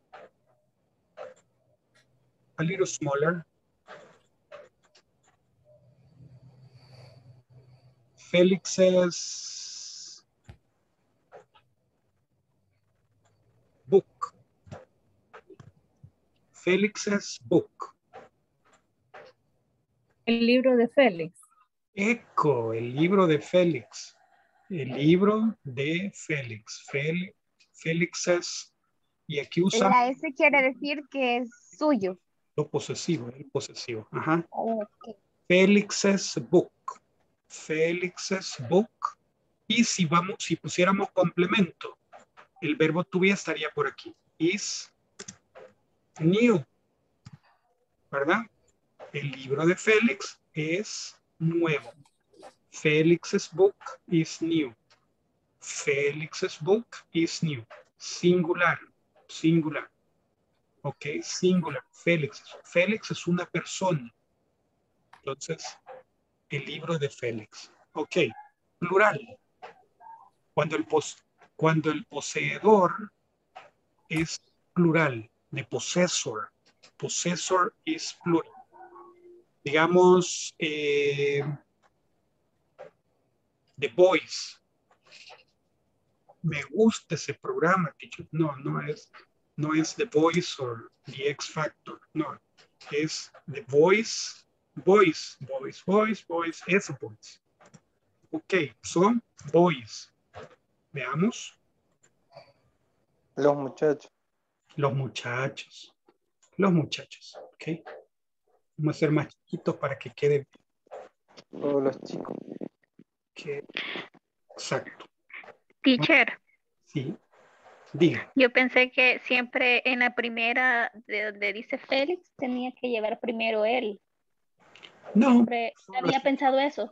a little smaller. Félix's book. Félix's book. El libro de Félix. Eco, el libro de Félix. El libro de Félix. Félix. Y aquí usamos La S quiere decir que es suyo. lo posesivo, el posesivo. Ajá. Ok. Félix's book. Félix's book. Y si vamos, si pusiéramos complemento, el verbo to be estaría por aquí. Is new. ¿Verdad? El libro de Félix es nuevo. Félix's book is new. Félix's book is new. Singular. Singular. Ok, singular. Félix. Félix es una persona. Entonces, el libro de Félix. Ok, plural. Cuando el, pos- cuando el poseedor es plural, de possessor. Possessor is plural. digamos, eh, The Voice. Me gusta ese programa, teacher. No, no es, no es The Voice o The X Factor. No, es The Voice, Voice, Voice, Voice, Voice, es Voice. Ok, son Voice. Veamos. Los muchachos. Los muchachos. Los muchachos. Ok. Vamos a ser más chiquitos para que quede. O los chicos. Que... Exacto. Teacher, Sí. Diga. yo pensé que siempre en la primera de donde dice Félix tenía que llevar primero él. No. Siempre había pensado eso.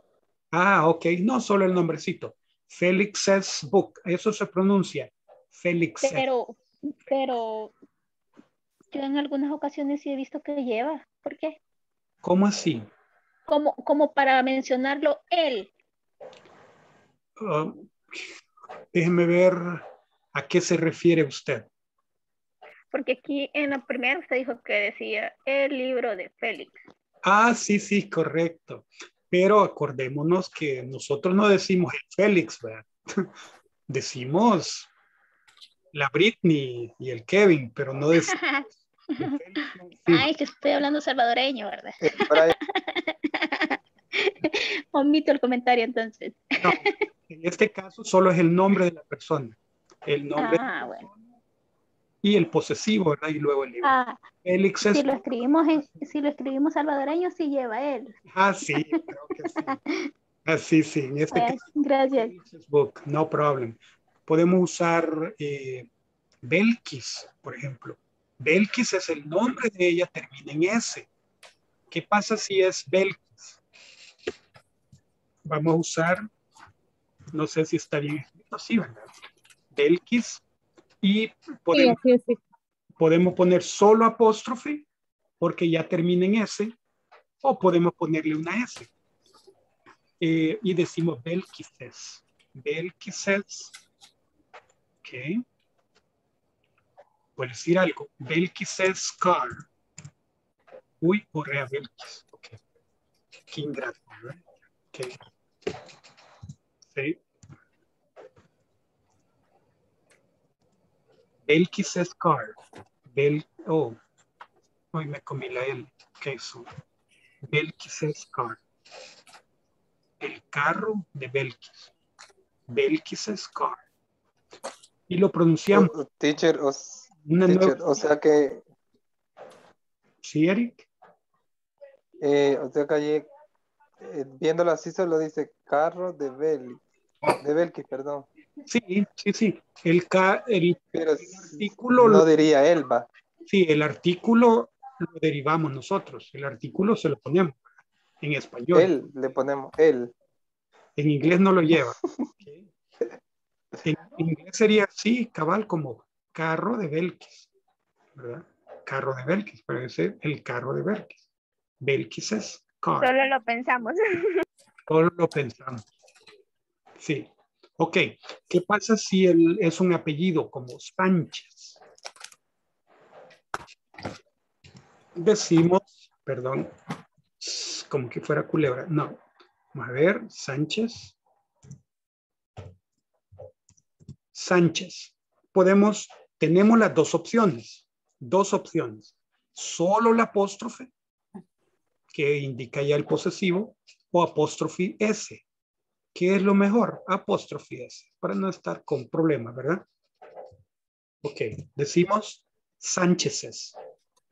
Ah, ok. No solo el nombrecito. Félix's Book. Eso se pronuncia. Félix. Pero, pero yo en algunas ocasiones sí he visto que lleva. ¿Por qué? ¿Cómo así? Como, como para mencionarlo él. Ah, déjeme ver a qué se refiere usted. Porque aquí en la primera usted dijo que decía el libro de Félix. Ah, sí, sí, correcto. Pero acordémonos que nosotros no decimos el Félix, ¿verdad? Decimos la Britney y el Kevin, pero no decimos. Ay, que estoy hablando salvadoreño, ¿verdad? Omito el comentario entonces. En este caso solo es el nombre de la persona. El nombre Ah, bueno. y el posesivo, ¿verdad? Y luego el libro. Ah, Félix es. si lo escribimos en, si lo escribimos salvadoreño, sí lleva él. Ah, sí, creo que sí. Ah, sí, sí. En este Pues, caso, gracias. book, no problem. Podemos usar eh, Belkis, por ejemplo. Belkis es el nombre de ella, termina en S. ¿Qué pasa si es Belkis? Vamos a usar, no sé si está bien escrito, sí, ¿verdad? Belkis y podemos, Sí, podemos poner solo apóstrofe porque ya termina en S o podemos ponerle una S. Eh, y decimos Belkises. Belkises. Ok. Por decir algo. Belkises car. Uy, Correa Belkis. Ok. Qué ingrato, ¿verdad? Ok. Sí. Belkises car. Bel oh. Hoy me comí la L. ¿Qué es eso? Belkises car. El carro de Belkis. Belkis's car. Y lo pronunciamos. O- Teacher, o, teacher, nueva- o sea que, ¿Sí, Eric? eh, o sea que allí, eh, viéndolo así solo dice carro de Bel, de Belkis, perdón. Sí, sí, sí. El, ca- el Pero artículo no lo- diría Elba. Sí, el artículo lo derivamos nosotros. El artículo se lo ponemos en español. Él, le ponemos él. En inglés no lo lleva. En inglés sería así, cabal, como carro de Belkis. ¿Verdad? Carro de Belkis, ser el carro de Belkis. Belkis es car. Solo lo pensamos. Solo lo pensamos. Sí. Ok. ¿Qué pasa si él es un apellido como Sánchez? Decimos, perdón, como que fuera culebra. No. Vamos a ver, Sánchez. Sánchez. Podemos, tenemos las dos opciones. Dos opciones. Solo la apóstrofe, que indica ya el posesivo, o apóstrofe S. ¿Qué es lo mejor? Apóstrofe S, para no estar con problemas, ¿verdad? Ok, decimos Sánchezes.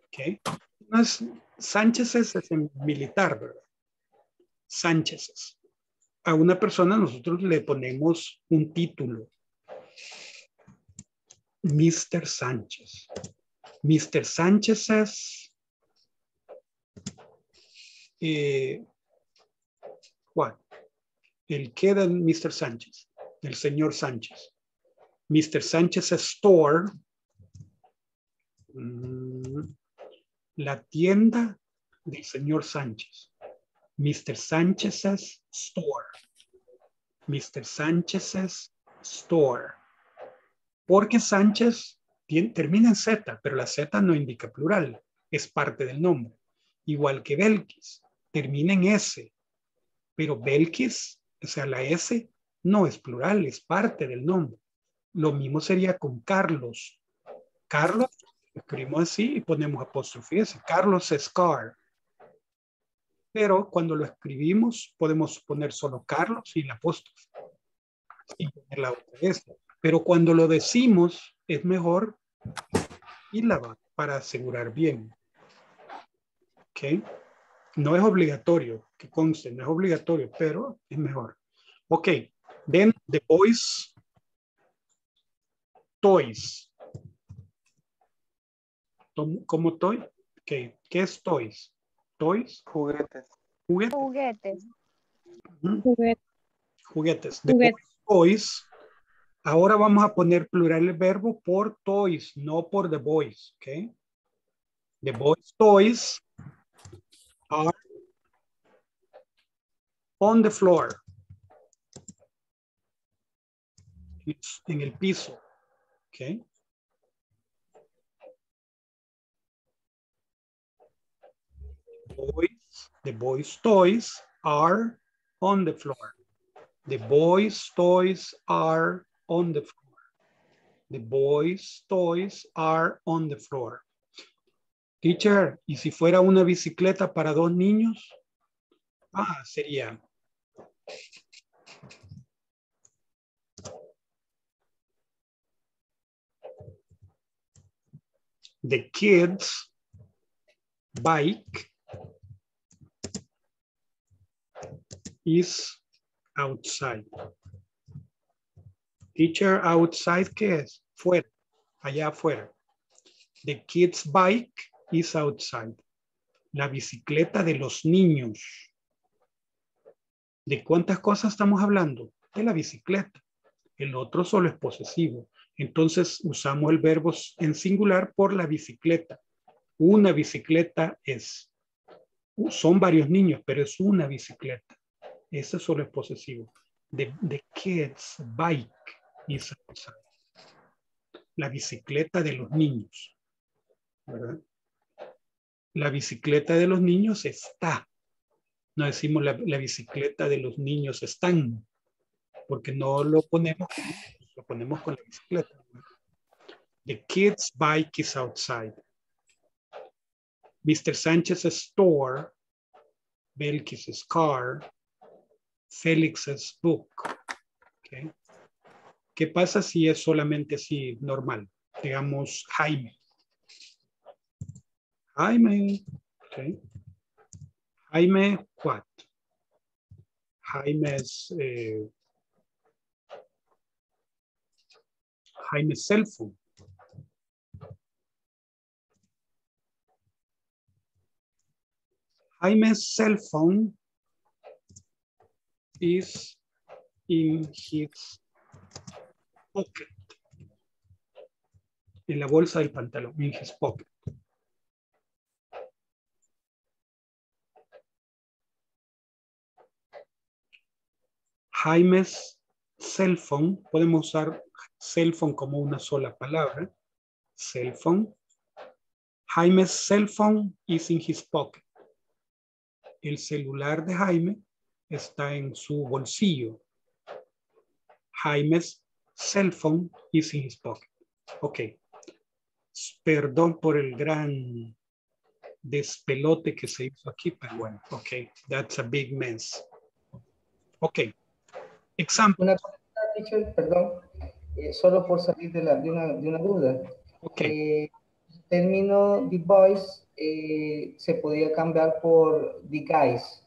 Ok, no es, Sánchezes es en militar, ¿verdad? Sánchezes. A una persona nosotros le ponemos un título. Mr. Sánchez. Mr. Sánchez es eh, ¿Cuál? El que del Mr. Sánchez, del señor Sánchez. Mr. Sánchez Store, mm, la tienda del señor Sánchez. Mr. Sánchez's Store. Mr. Sánchez's Store. Porque Sánchez termina en Z, pero la Z no indica plural, es parte del nombre. Igual que Belkis. Termina en S, pero Belkis, o sea, la S no es plural, es parte del nombre. Lo mismo sería con Carlos. Carlos, escribimos así y ponemos apóstrofe S. Carlos Scar. Pero cuando lo escribimos, podemos poner solo Carlos y la apóstrofe. Sin poner la otra S. Pero cuando lo decimos, es mejor y la para asegurar bien. ¿Ok? No es obligatorio, que conste, no es obligatorio, pero es mejor. Ok, then the boys toys. ¿Cómo- ¿Cómo toy? Ok, ¿qué es toys? Toys, Juguetes. juguetes. Juguetes. Ujú. Juguete. Juguetes. The Juguete. boys toys. Ahora vamos a poner plural el verbo por toys, no por the boys. ¿ok? The boys toys are on the floor. It's en el piso. ¿ok? Boys, the boys' toys are on the floor. The boys' toys are on the floor. The boys' toys are on the floor. Teacher, ¿y si fuera una bicicleta para dos niños? Ah, sería. The kids' bike is outside. Teacher, outside, ¿qué es? Fuera, allá afuera. The kid's bike is outside. La bicicleta de los niños. ¿De cuántas cosas estamos hablando? De la bicicleta. El otro solo es posesivo. Entonces usamos el verbo en singular por la bicicleta. Una bicicleta es. Son varios niños, pero es una bicicleta. Ese solo es posesivo. The, the kid's bike is outside. La bicicleta de los niños. ¿verdad? La bicicleta de los niños está. No decimos la, bicicleta de los niños están, porque no lo ponemos, lo ponemos con la bicicleta. The kid's bike is outside. Mr. Sanchez's store, Belkis's car, Félix's book. Okay. ¿Qué pasa si es solamente así normal? Digamos Jaime. Jaime. Okay. Jaime what? Jaime's eh, Jaime's cell phone. Jaime's cell phone is in his pocket. En la bolsa del pantalón, in his pocket. Jaime's cell phone, podemos usar cell phone como una sola palabra. Cell phone. Jaime's cell phone is in his pocket. El celular de Jaime está en su bolsillo. Jaime's cell phone is in his pocket. Ok. Perdón por el gran despelote que se hizo aquí, pero bueno, ok. That's a big mess. Ok. Example. Una cosa, teacher, perdón, eh, solo por salir de, la, de, una, de una duda. Ok. Eh, el término the boys eh, se podía cambiar por the guys.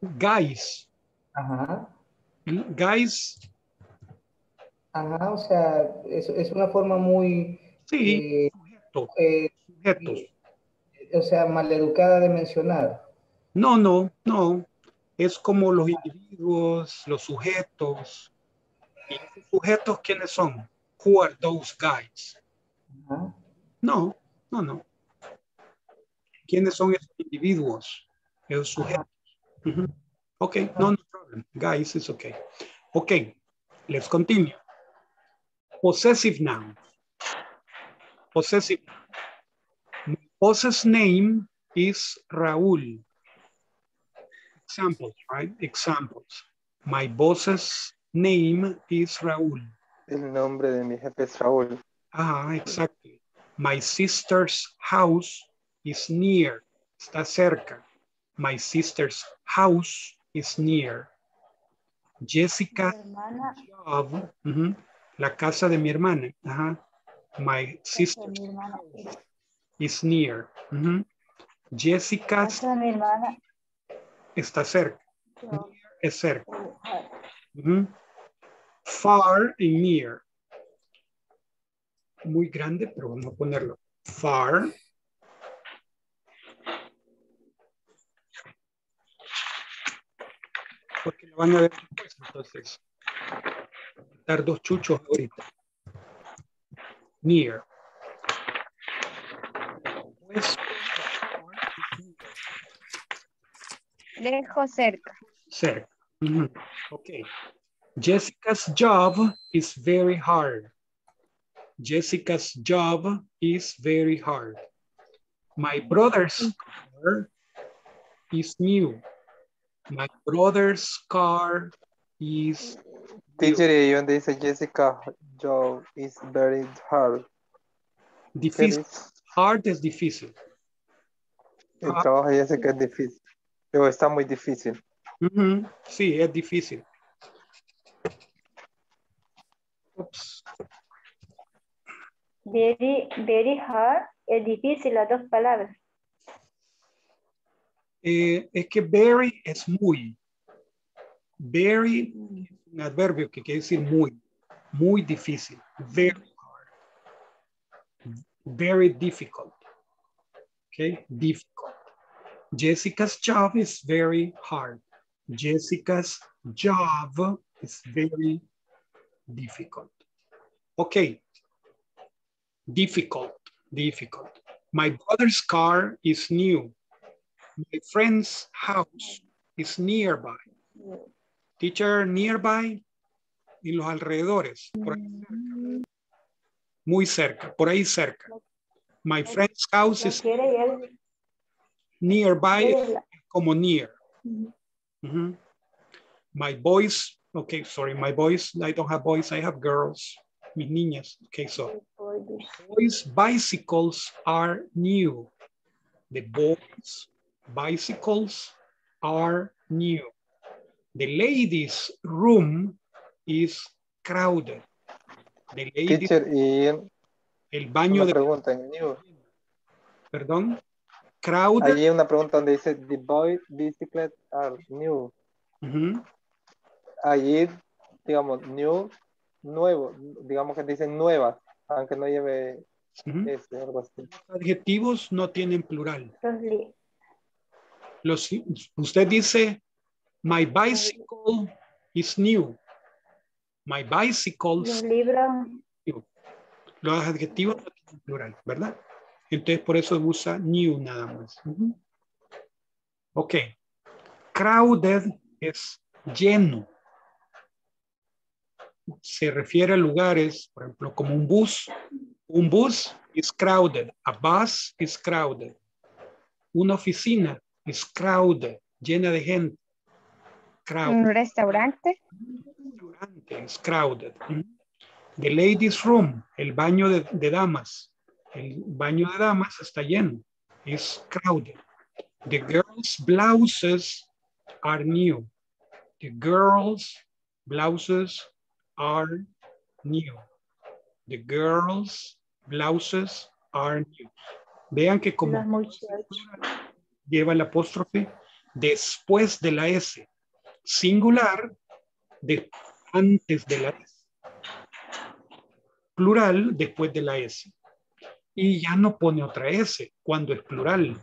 Guys. Ajá. Guys. Ajá, o sea, es, es una forma muy... Sí, eh, sujeto, eh, sujetos. o sea, maleducada de mencionar. No, no, no. Es como los individuos, los sujetos. ¿Y esos sujetos quiénes son? Who are those guys? No, no, no. ¿Quiénes son esos individuos? Esos sujetos. Ok, no, no problem. Guys, it's okay. Okay, let's continue. Possessive noun. Possessive. Boss's name is Raúl. Examples, right? Examples. My boss's name is Raúl. El nombre de mi jefe es Raúl. Ah, exactly. My sister's house is near. Está cerca. My sister's house is near. Jessica job. La casa de mi hermana. Ajá. My sister mi hermana, is near. ujú. Jessica's casa de mi hermana, está cerca. yo, Es cerca. Far y near. Muy grande, pero vamos a ponerlo. Far. Porque lo van a ver después, entonces. Dar dos chuchos ahorita. Near. Pues, Lejos, cerca. cerca. Ujú. Ok. Jessica's job is very hard. Jessica's job is very hard. My brother's car is new. My brother's car is Teacher, y ahí donde dice Jessica job is very hard. ¿Qué difícil. Hard es difícil. El trabajo ya sé que es difícil. Pero está muy difícil. Sí, es difícil. Ups. very, very hard, es difícil las dos palabras. Eh, es que very es muy. Very es un adverbio que quiere decir muy, muy difícil. Very hard. Very difficult. Okay, difficult. Jessica's job is very hard. Jessica's job is very difficult. Okay. Difficult, difficult. My brother's car is new. My friend's house is nearby. Teacher, nearby, y los alrededores, por ahí cerca. Muy cerca, por ahí cerca. My friend's house is nearby, como near. My boys, okay, sorry, my boys, I don't have boys, I have girls. Mis niñas, okay, so. Boys' bicycles are new. The boys' bicycles are new. The ladies' room is crowded. The ladies, Teacher, y el baño de, pregunta en new. perdón, crowded. Allí hay una pregunta donde dice the boy bicycles are new. Ujú. Allí, digamos, new, nuevo, digamos que dicen nuevas, aunque no lleve ese, algo así. Adjetivos no tienen plural. los li- Los, usted dice, my bicycle is new. My bicycles los libros, Los adjetivos no tienen plural, ¿verdad? Entonces por eso usa new nada más. Ok. Crowded es lleno. Se refiere a lugares, por ejemplo, como un bus. Un bus is crowded. A bus is crowded. Una oficina is crowded, llena de gente. Crowded. Un restaurante. is crowded. The ladies room, el baño de, de damas. El baño de damas está lleno. Is crowded. The girls' blouses are new. The girls' blouses are new. The girls' blouses are new. Vean que como lleva el apóstrofe después de la S. Singular de, antes de la S. Plural después de la S. Y ya no pone otra S cuando es plural.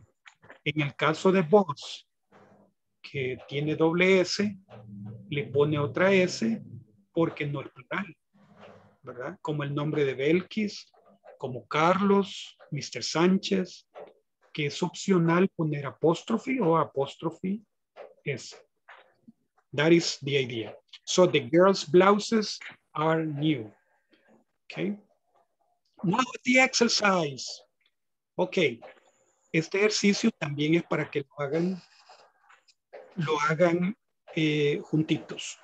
En el caso de vos, que tiene doble S, le pone otra S porque no es plural. ¿Verdad? Como el nombre de Belkis, como Carlos, Mr. Sánchez, que es opcional poner apóstrofe o apóstrofe S. That is the idea. So the girls' blouses are new. Okay. Now the exercise. Ok. Este ejercicio también es para que lo hagan lo hagan eh, juntitos.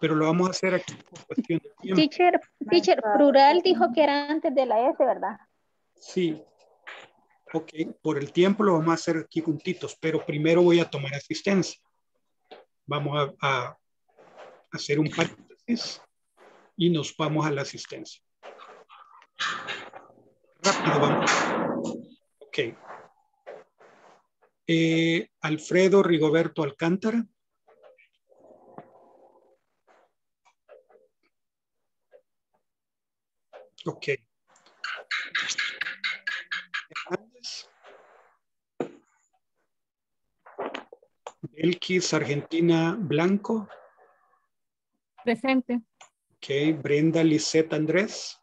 Pero lo vamos a hacer aquí por cuestión de tiempo. Teacher, teacher, plural dijo que era antes de la S, ¿verdad? Sí. Ok, por el tiempo lo vamos a hacer aquí juntitos, pero primero voy a tomar asistencia. Vamos a, a hacer un paréntesis y nos vamos a la asistencia. Rápido, vamos. Ok. Eh, Alfredo Rigoberto Alcántara. Ok. Hernández. Belkis Argentina Blanco. Presente. Ok. Brenda Lisette Andrés.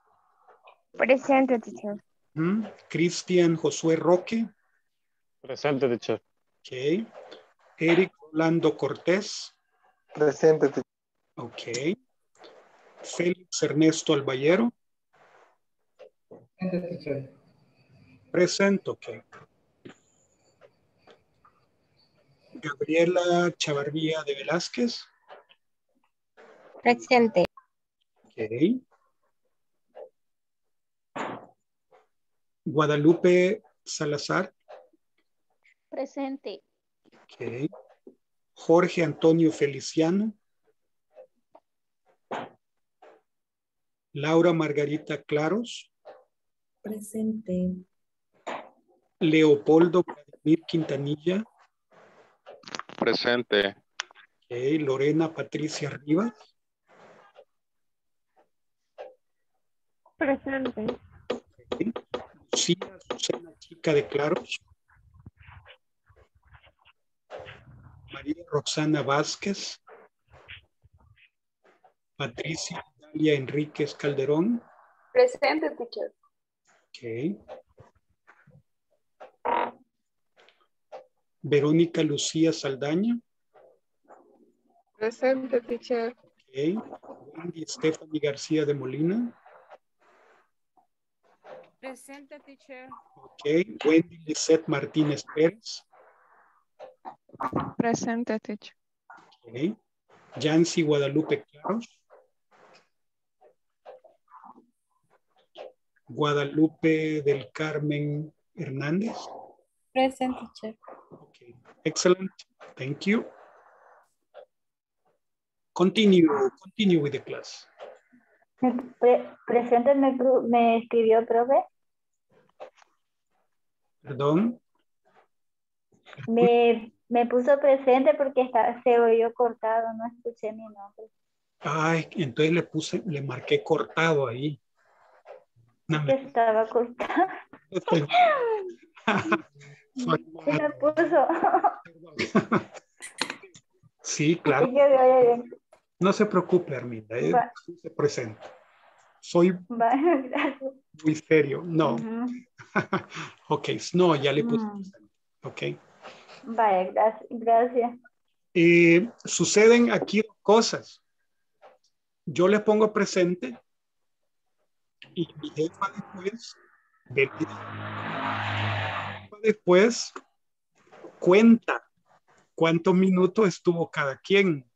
Presente, teacher. Mm, Cristian Josué Roque. Presente, teacher. Ok. Eric Orlando Cortés. Presente, teacher. Ok. Félix Ernesto Albayero. Presente, teacher. Presente, ok. Gabriela Chavarría de Velázquez. Presente. Ok. Guadalupe Salazar. Presente. Jorge Antonio Feliciano. Laura Margarita Claros. Presente. Leopoldo Vladimir Quintanilla. Presente. Lorena Patricia Rivas. Presente. Lucía Susana Chica de Claros. María Roxana Vázquez. Patricia Dalia Enríquez Calderón. Presente, teacher. Ok. Verónica Lucía Saldaña. Presente, teacher. Ok. Wendy Stephanie García de Molina. Presente, teacher. Ok. Wendy Lisette Martínez Pérez. Presente, teacher. Ok. Yancy Guadalupe Claros. Guadalupe del Carmen Hernández. Present teacher. Excellent. Thank you. Continue, continue with the class. Pre- presente me, me escribió, profe. Perdón. Me, me puso presente porque está, se oyó cortado, no escuché mi nombre. Ay, entonces le puse, le marqué cortado ahí. No Que me- estaba cortado. Se me puso. Sí, claro. No se preocupe, Arminda. eh. Se presenta. Soy muy serio. No. Ujú. ok, no, ya le puse. Mm. Ok. Vaya, gracias. gracias. Eh, suceden aquí dos cosas. Yo le pongo presente y jefa después, después cuenta cuántos minutos estuvo cada quien.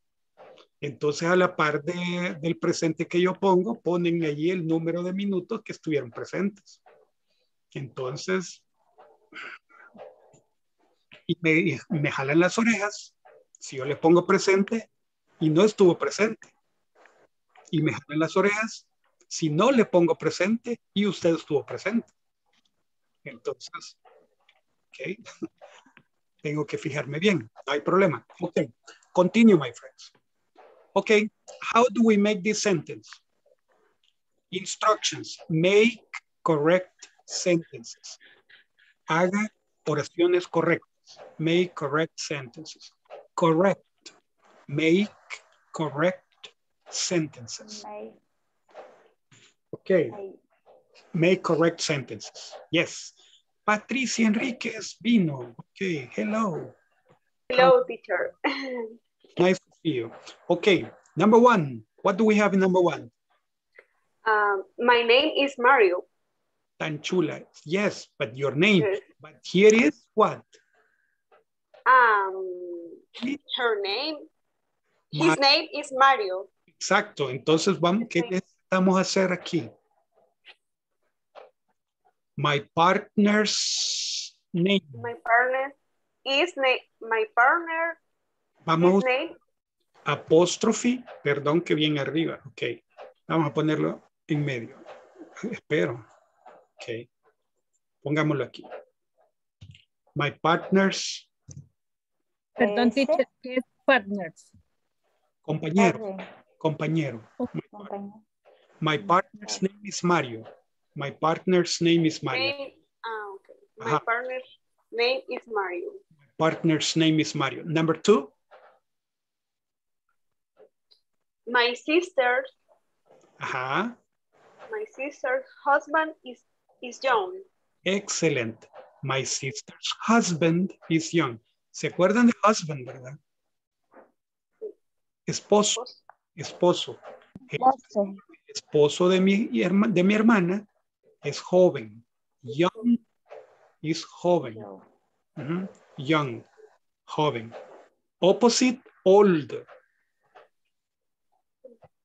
Entonces, a la par de- del presente que yo pongo, ponen allí el número de minutos que estuvieron presentes. Entonces, me jalan las orejas si yo le pongo presente y no estuvo presente. Y me jalan las orejas si no le pongo presente y usted estuvo presente. Entonces, ok, tengo que fijarme bien, no hay problema. Ok, continue, my friends. Ok, how do we make this sentence? Instructions, make correct sentences. Haga oraciones correctas. Make correct sentences. Correct. Make correct sentences. Okay. Make correct sentences. Yes. Patricia Enriquez vino. Okay. Hello. Hello, teacher. Nice to see you. Okay. Number one. What do we have in number one? Um, my name is Mario. Tan chula. Yes, but your name. Yes. But here is what? Um, Her name, Ma- his name is Mario. Exacto. Entonces, vamos, ¿qué necesitamos hacer aquí? My partner's name. My partner is name, my partner, Vamos his name, apóstrofe, perdón que bien arriba. Ok. Vamos a ponerlo en medio. Espero. Ok. Pongámoslo aquí. My partner's Perdón, teacher, ¿qué es partners? compañero. Compañero. My partner's name is Mario. My partner's name is Mario. name, ah, okay. My Ajá. partner's name is Mario. Partner's name is Mario. Number two. My sister's, Ajá. my sister's husband is, is John. Excellent. My sister's husband is young. ¿Se acuerdan de husband, verdad? Esposo. Esposo. El esposo de mi, herma- de mi hermana es joven. Young is joven. Young. Joven. Opposite, old.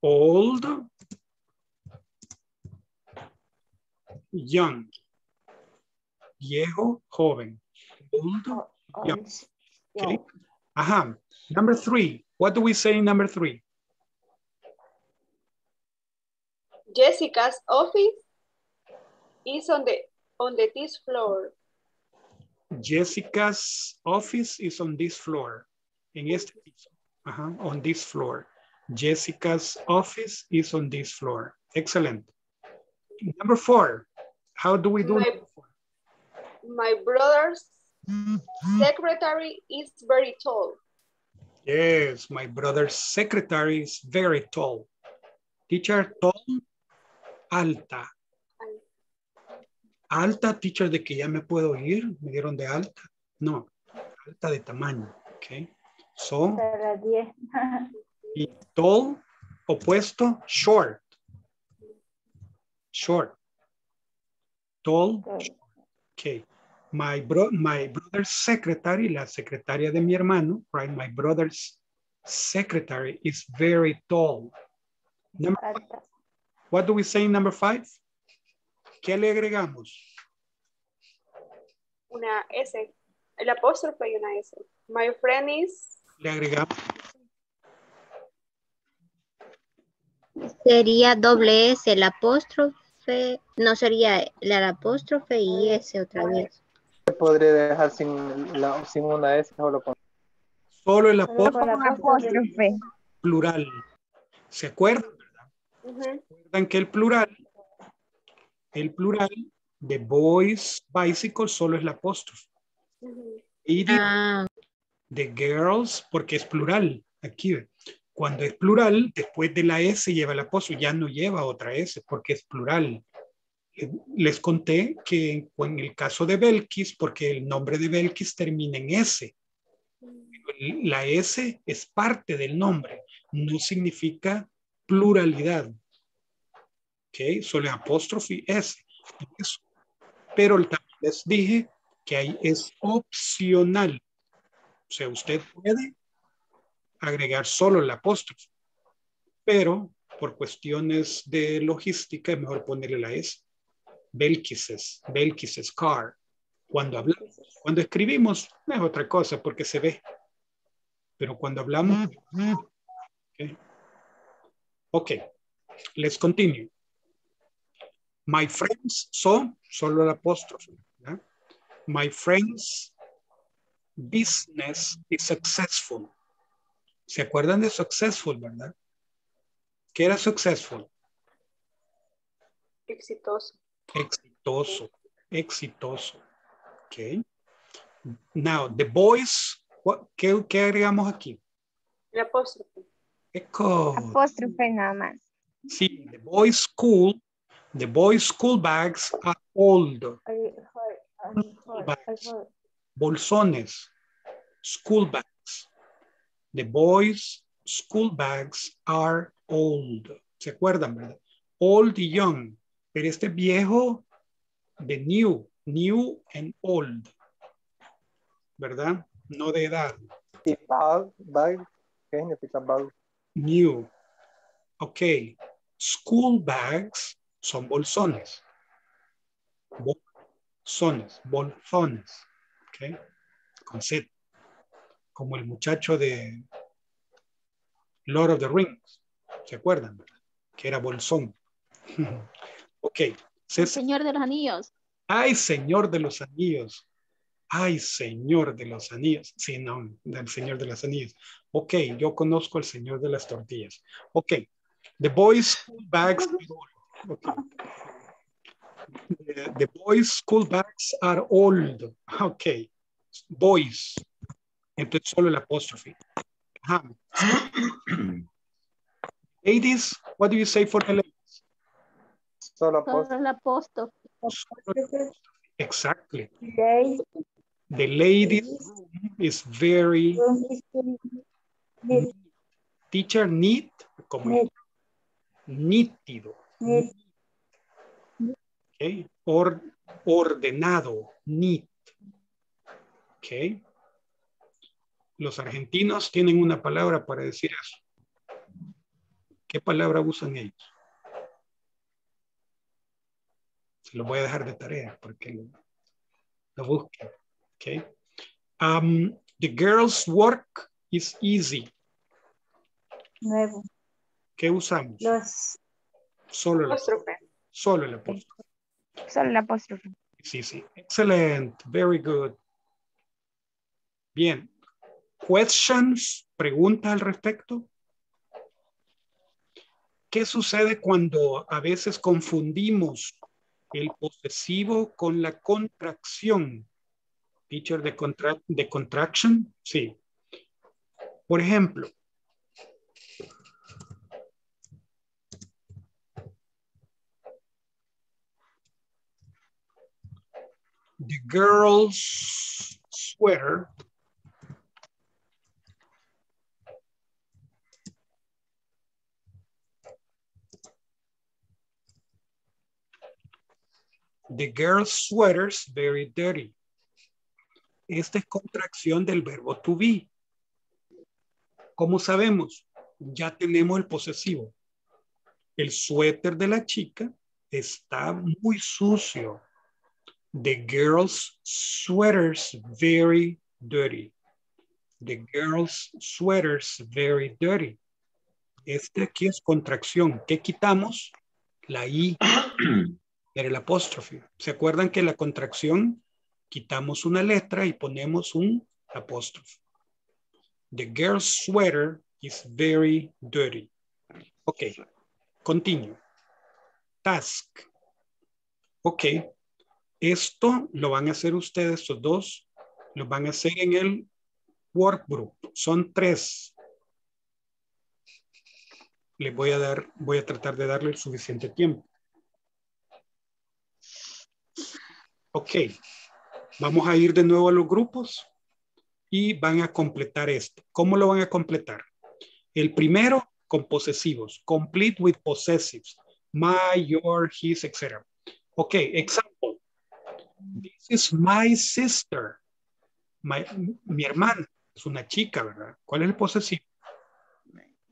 Old. Young. Viejo, joven. Old, oh, oh, young. Okay. Ajá. Number three. What do we say in number three? Jessica's office is on the on the this floor. Jessica's office is on this floor. En este piso. Ajá. On this floor. Jessica's office is on this floor. Excellent. Number four. How do we do My, it? my brother's mm-hmm. secretary is very tall. Yes, my brother's secretary is very tall. Teacher, tall, alta. Alta, teacher, de que ya me puedo ir, me dieron de alta. No, alta de tamaño, ok. So, y tall, opuesto, short. Short. Tall, short. Okay. My, bro my brother's secretary, la secretaria de mi hermano, right? My brother's secretary is very tall. Number five. What do we say in number five? ¿Qué le agregamos? Una S. El apóstrofe y una S. My friend is Le agregamos Sería doble S, el apóstrofe, no sería el apóstrofe y S otra vez. Se podría dejar sin, la, sin una S, solo con solo el apóstrofe plural. ¿Se acuerdan? Recuerdan que el plural, el plural de boys bicycle solo es la apóstrofe. Y de, Ah, de girls, porque es plural. Aquí, ve. Cuando es plural, después de la S lleva el apóstrofe, ya no lleva otra S, porque es plural. Eh, Les conté que en el caso de Belkis, porque el nombre de Belkis termina en S. La S es parte del nombre, no significa pluralidad. ¿Ok? Solo apóstrofe S. Eso. Pero también les dije que ahí es opcional. O sea, usted puede agregar solo el apóstrofe, pero por cuestiones de logística es mejor ponerle la S. Belkises, Belkises car. Cuando hablamos, cuando escribimos, no es otra cosa porque se ve. Pero cuando hablamos, ok, okay. let's continue. My friends, so, solo el apóstrofe. ¿verdad? My friends business is successful. ¿Se acuerdan de successful, verdad? ¿Qué era successful? exitoso. Exitoso, exitoso. Ok. Now, the boys, what- ¿qué, qué agregamos aquí? El apóstrofe. Echo. Apóstrofe nada más. Sí, the boys school, the boys school bags are old. Bags. Bolsones, school bags. The boys school bags are old. ¿Se acuerdan, verdad? Old y young. Pero este viejo de new, new and old. ¿Verdad? No de edad. Y bag, bag, ¿qué significa bag? New. Ok. School bags son bolsones. Bolsones, bolsones. Ok. Con Z. Como el muchacho de Lord of the Rings. ¿Se acuerdan? Que era bolsón. ok. El. Señor de los Anillos. Ay, Señor de los Anillos. Ay, Señor de los Anillos. Sí, no, del Señor de los Anillos. Ok, yo conozco al Señor de las Tortillas. Ok, the boys' school bags. Okay. The, the boys' school bags are old. Ok, boys. Entonces solo el apóstrofe. Ladies, what do you say for the ladies? Solo Solo el apóstol. Exactly. The ladies room is very teacher neat como nítido. Okay. Or, ordenado, neat. Okay. Los argentinos tienen una palabra para decir eso. ¿Qué palabra usan ellos? Se lo voy a dejar de tarea porque lo, lo busquen. Okay. Um, the girls' work is easy. Nuevo. ¿Qué usamos? Los Solo el Apóstrofe. Solo el apóstrofe. Solo el apóstrofe. Sí, sí. Excellent. Very good. Bien. Questions, pregunta al respecto. ¿Qué sucede cuando a veces confundimos el posesivo con la contracción? Teacher de, contra contraction, sí. Por ejemplo, the girl's sweater The girl's sweater's very dirty. Esta es contracción del verbo to be. ¿Cómo sabemos? Ya tenemos el posesivo. El suéter de la chica está muy sucio. The girl's sweater's very dirty. The girl's sweater's very dirty. Este aquí es contracción. ¿Qué quitamos? La I. El apóstrofe. ¿Se acuerdan que la contracción quitamos una letra y ponemos un apóstrofe? The girl's sweater is very dirty. Ok, continue. Task. Ok, esto lo van a hacer ustedes, estos dos, lo van a hacer en el workgroup. Son tres. Les voy a dar, voy a tratar de darle el suficiente tiempo. Ok, vamos a ir de nuevo a los grupos y van a completar esto. ¿Cómo lo van a completar? El primero con posesivos, complete with possessives, my, your, his, etc. Ok, example. This is my sister. My- mi hermana es una chica, ¿verdad? ¿Cuál es el posesivo?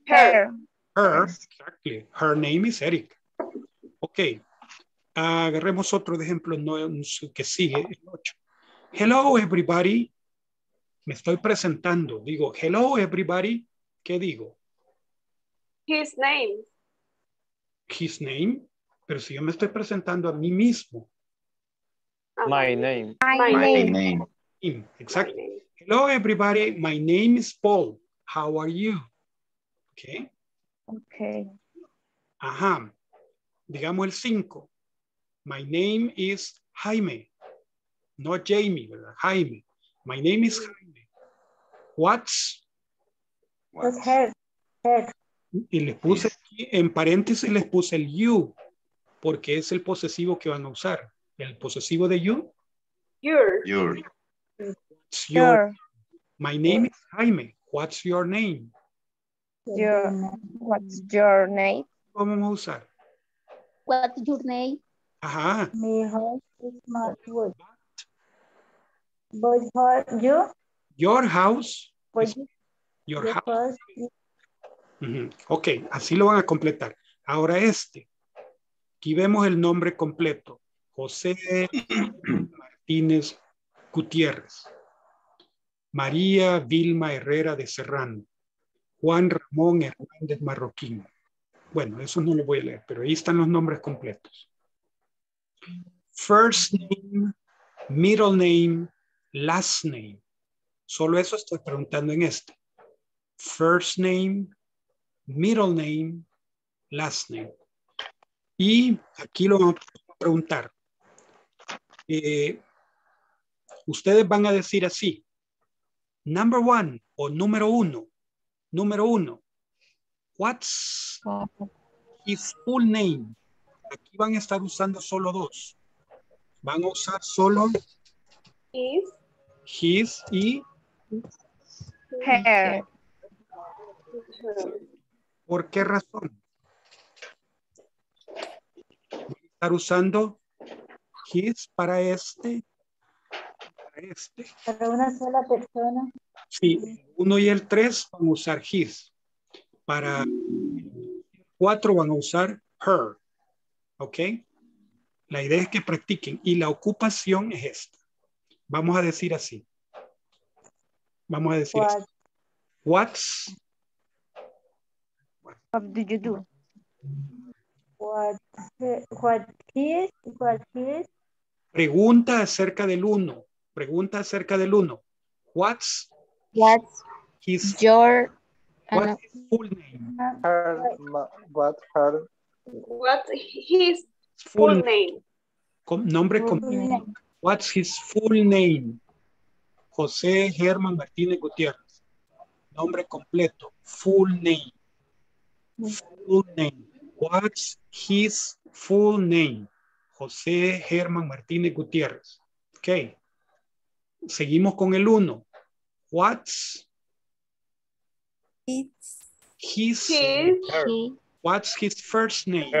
Her. Her, exactly. Her name is Eric. Ok. Agarremos otro de ejemplo no, que sigue, el 8. Hello, everybody. Me estoy presentando. Digo, hello, everybody. ¿Qué digo? His name. His name. Pero si yo me estoy presentando a mí mismo. My name. My My name. name. Him, Exacto. Hello, everybody. My name is Paul. How are you? Ok. Okay. Ajá. Digamos el 5. My name is Jaime. No Jamie, ¿verdad? Jaime. My name is Jaime. What's? What's her? Her. Y les puse aquí, en paréntesis les puse el you, porque es el posesivo que van a usar. El posesivo de you. Your. Your. What's your- Your, my name is Jaime. What's your name? your, what's your name? ¿Cómo vamos a usar? What's your name? Ajá. My house is not good. But her, you? Your house Your house. Ok, así lo van a completar. Ahora este. Aquí vemos el nombre completo. José Martínez Gutiérrez. María Vilma Herrera de Serrano. Juan Ramón Hernández Marroquín. Bueno, eso no lo voy a leer, pero ahí están los nombres completos. First name, middle name, last name. Solo eso estoy preguntando en este. First name, middle name, last name. Y aquí lo vamos a preguntar. Eh, ustedes van a decir así. Number one o número uno. Número uno. What's his full name? Aquí van a estar usando solo dos. Van a usar solo Is his y Her. ¿Por qué razón? Voy a estar usando his para este, para este. Para una sola persona. Sí, uno y el tres van a usar his. Para cuatro van a usar her. ¿Ok? La idea es que practiquen y la ocupación es esta. Vamos a decir así. Vamos a decir así. What's What do you do? What, what is, what is, Pregunta acerca del uno. Pregunta acerca del uno. What's What's his, your what's his full name? Her, what her what his Full full name? Com- nombre completo. What's his full name? José Germán Martínez Gutiérrez. Nombre completo. Full name. Full name. What's his full name? José Germán Martínez Gutiérrez. Ok. Seguimos con el uno. What's his, His what's his first name?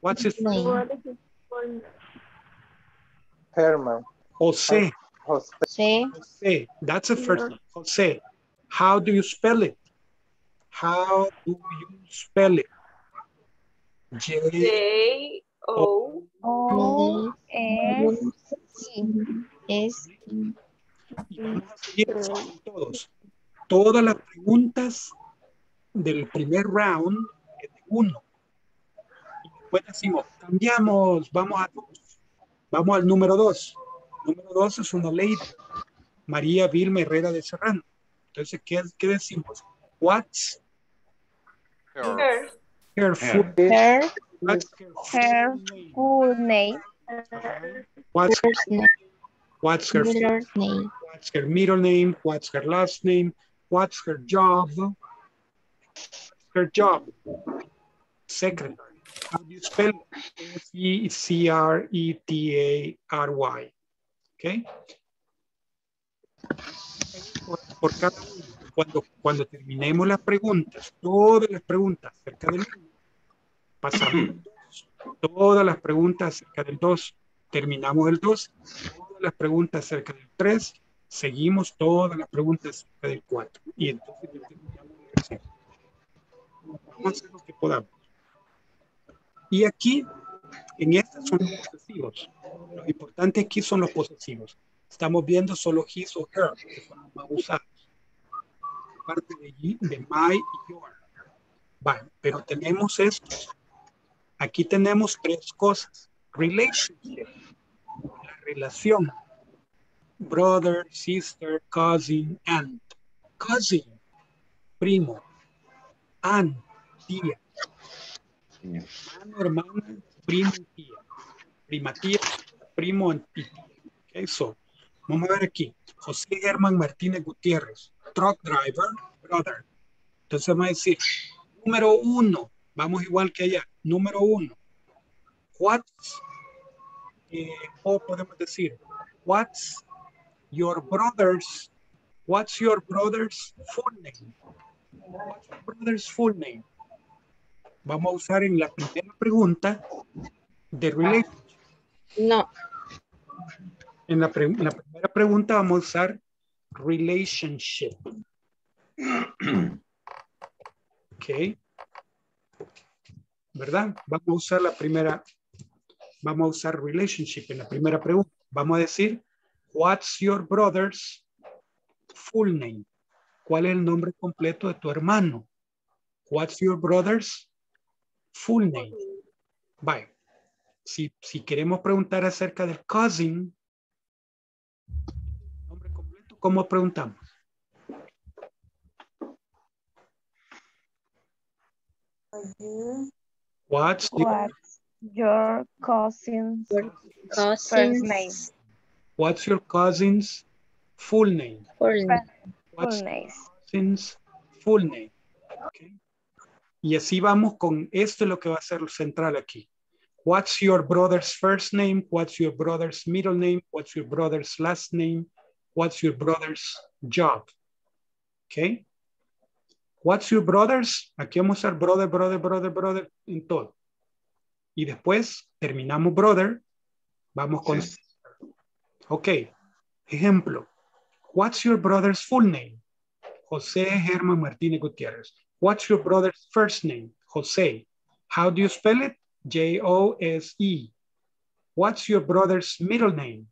What's his first name? Herman. José. José. José. That's the first name. José. How do you spell it? How do you spell it? J J O O S S todos. Todas las preguntas del primer round uno. Y después decimos, cambiamos, vamos a dos. Vamos al número dos. Número dos es una lady. María Vilma Herrera de Serrano. Entonces, ¿qué, qué decimos? What's her her full Her, What's her her full name. What's her, First name. what's her Middle name. what's her middle name, what's her last name, what's her job, her job, secretary. How do you spell S-E-C-R-E-T-A-R-Y? Okay. Por, cada. Cuando, cuando terminemos las preguntas, todas las preguntas acerca del uno, pasamos al dos. todas las preguntas acerca del 2, terminamos el 2, todas las preguntas acerca del 3, seguimos todas las preguntas acerca del 4 y entonces el. Vamos a hacer lo que podamos. Y aquí, en estos son los posesivos. Lo importante aquí son los posesivos. Estamos viendo solo his o her, que son más usados. Parte de, de my y your. Vale, pero tenemos estos. Aquí tenemos tres cosas. Relationship, la relación. Brother, sister, cousin, aunt. Cousin, primo. Aunt, tía. Hermano, hermana, primo tía. Prima tía, primo tía. Ok, so, vamos a ver aquí. José Germán Martínez Gutiérrez, truck driver, brother. Entonces vamos a decir, número uno, vamos igual que allá, número uno. What's, eh, o podemos decir, what's your brother's, what's your brother's full name? What's your brother's full name? Vamos a usar en la primera pregunta de relationship. No. En la, pre- en la primera pregunta vamos a usar relationship. Ok. ¿Verdad? Vamos a usar la primera, vamos a usar relationship en la primera pregunta. Vamos a decir, what's your brother's full name? ¿Cuál es el nombre completo de tu hermano? What's your brother's full name? Bye. Si, si queremos preguntar acerca del cousin, nombre completo, ¿cómo preguntamos? What's your, What's your cousin's first Cousins. name? what's your cousin's full name? Full name. What's Full name. cousin's full name? Ok. Y así vamos con esto es lo que va a ser lo central aquí. What's your brother's first name? What's your brother's middle name? What's your brother's last name? What's your brother's job? Okay. What's your brother's? Aquí vamos a usar brother, brother, brother, brother en todo. Y después terminamos brother. Vamos con Ok. Ejemplo. What's your brother's full name? José Germán Martínez Gutiérrez. What's your brother's first name? Jose. How do you spell it? J-O-S-E. What's your brother's middle name?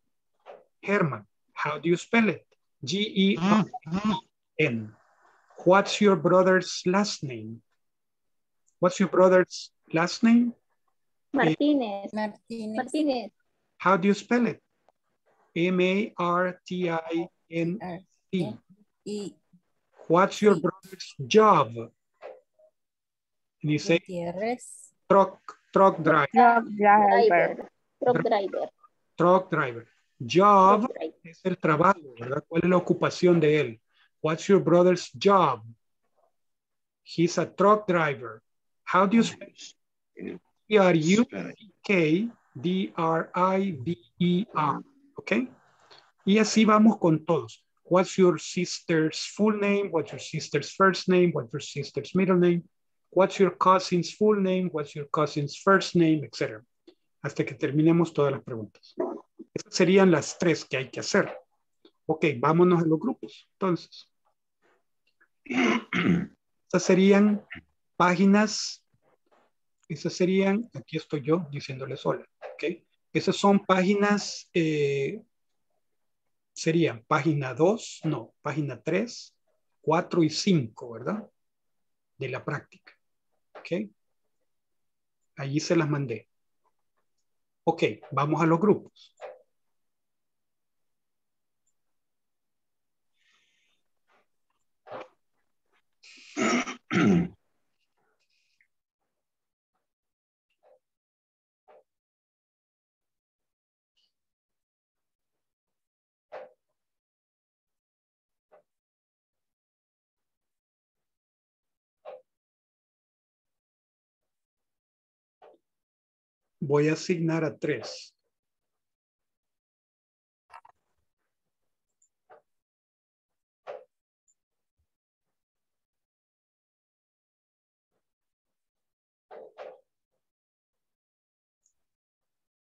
Herman. How do you spell it? G-E-R-M-A-N. What's your brother's last name? What's your brother's last name? Martínez. Martínez. Martínez. How do you spell it? M-A-R-T-I-N-E. Y What's your brother's job? And you say truck, truck driver, Truck driver. Truck driver. truck driver. Job Truck driver. es el trabajo, ¿verdad? ¿Cuál es la ocupación de él? What's your brother's job? He's a truck driver. How do you spell T-R-U-K-D-R-I-V-E-R? ¿Ok? Y así vamos con todos. What's your sister's full name? What's your sister's first name? What's your sister's middle name? What's your cousin's full name? What's your cousin's first name? Etcétera. Hasta que terminemos todas las preguntas. Esas serían las tres que hay que hacer. Ok, vámonos a los grupos. Entonces, esas serían páginas, esas serían, aquí estoy yo diciéndoles hola, ok. Esas son páginas, eh, serían página 2, no, página 3, 4 y 5, ¿verdad? De la práctica, ok. Allí se las mandé. Ok, vamos a los grupos. Voy a asignar a tres.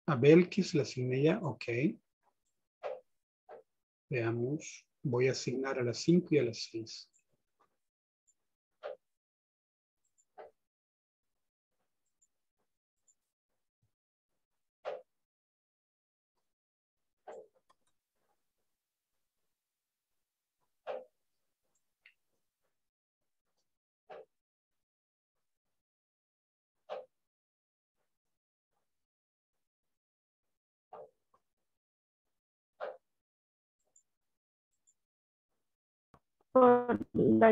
A Belkis la asigné ya, ok. Veamos, voy a asignar a las 5 y a las 6. Por la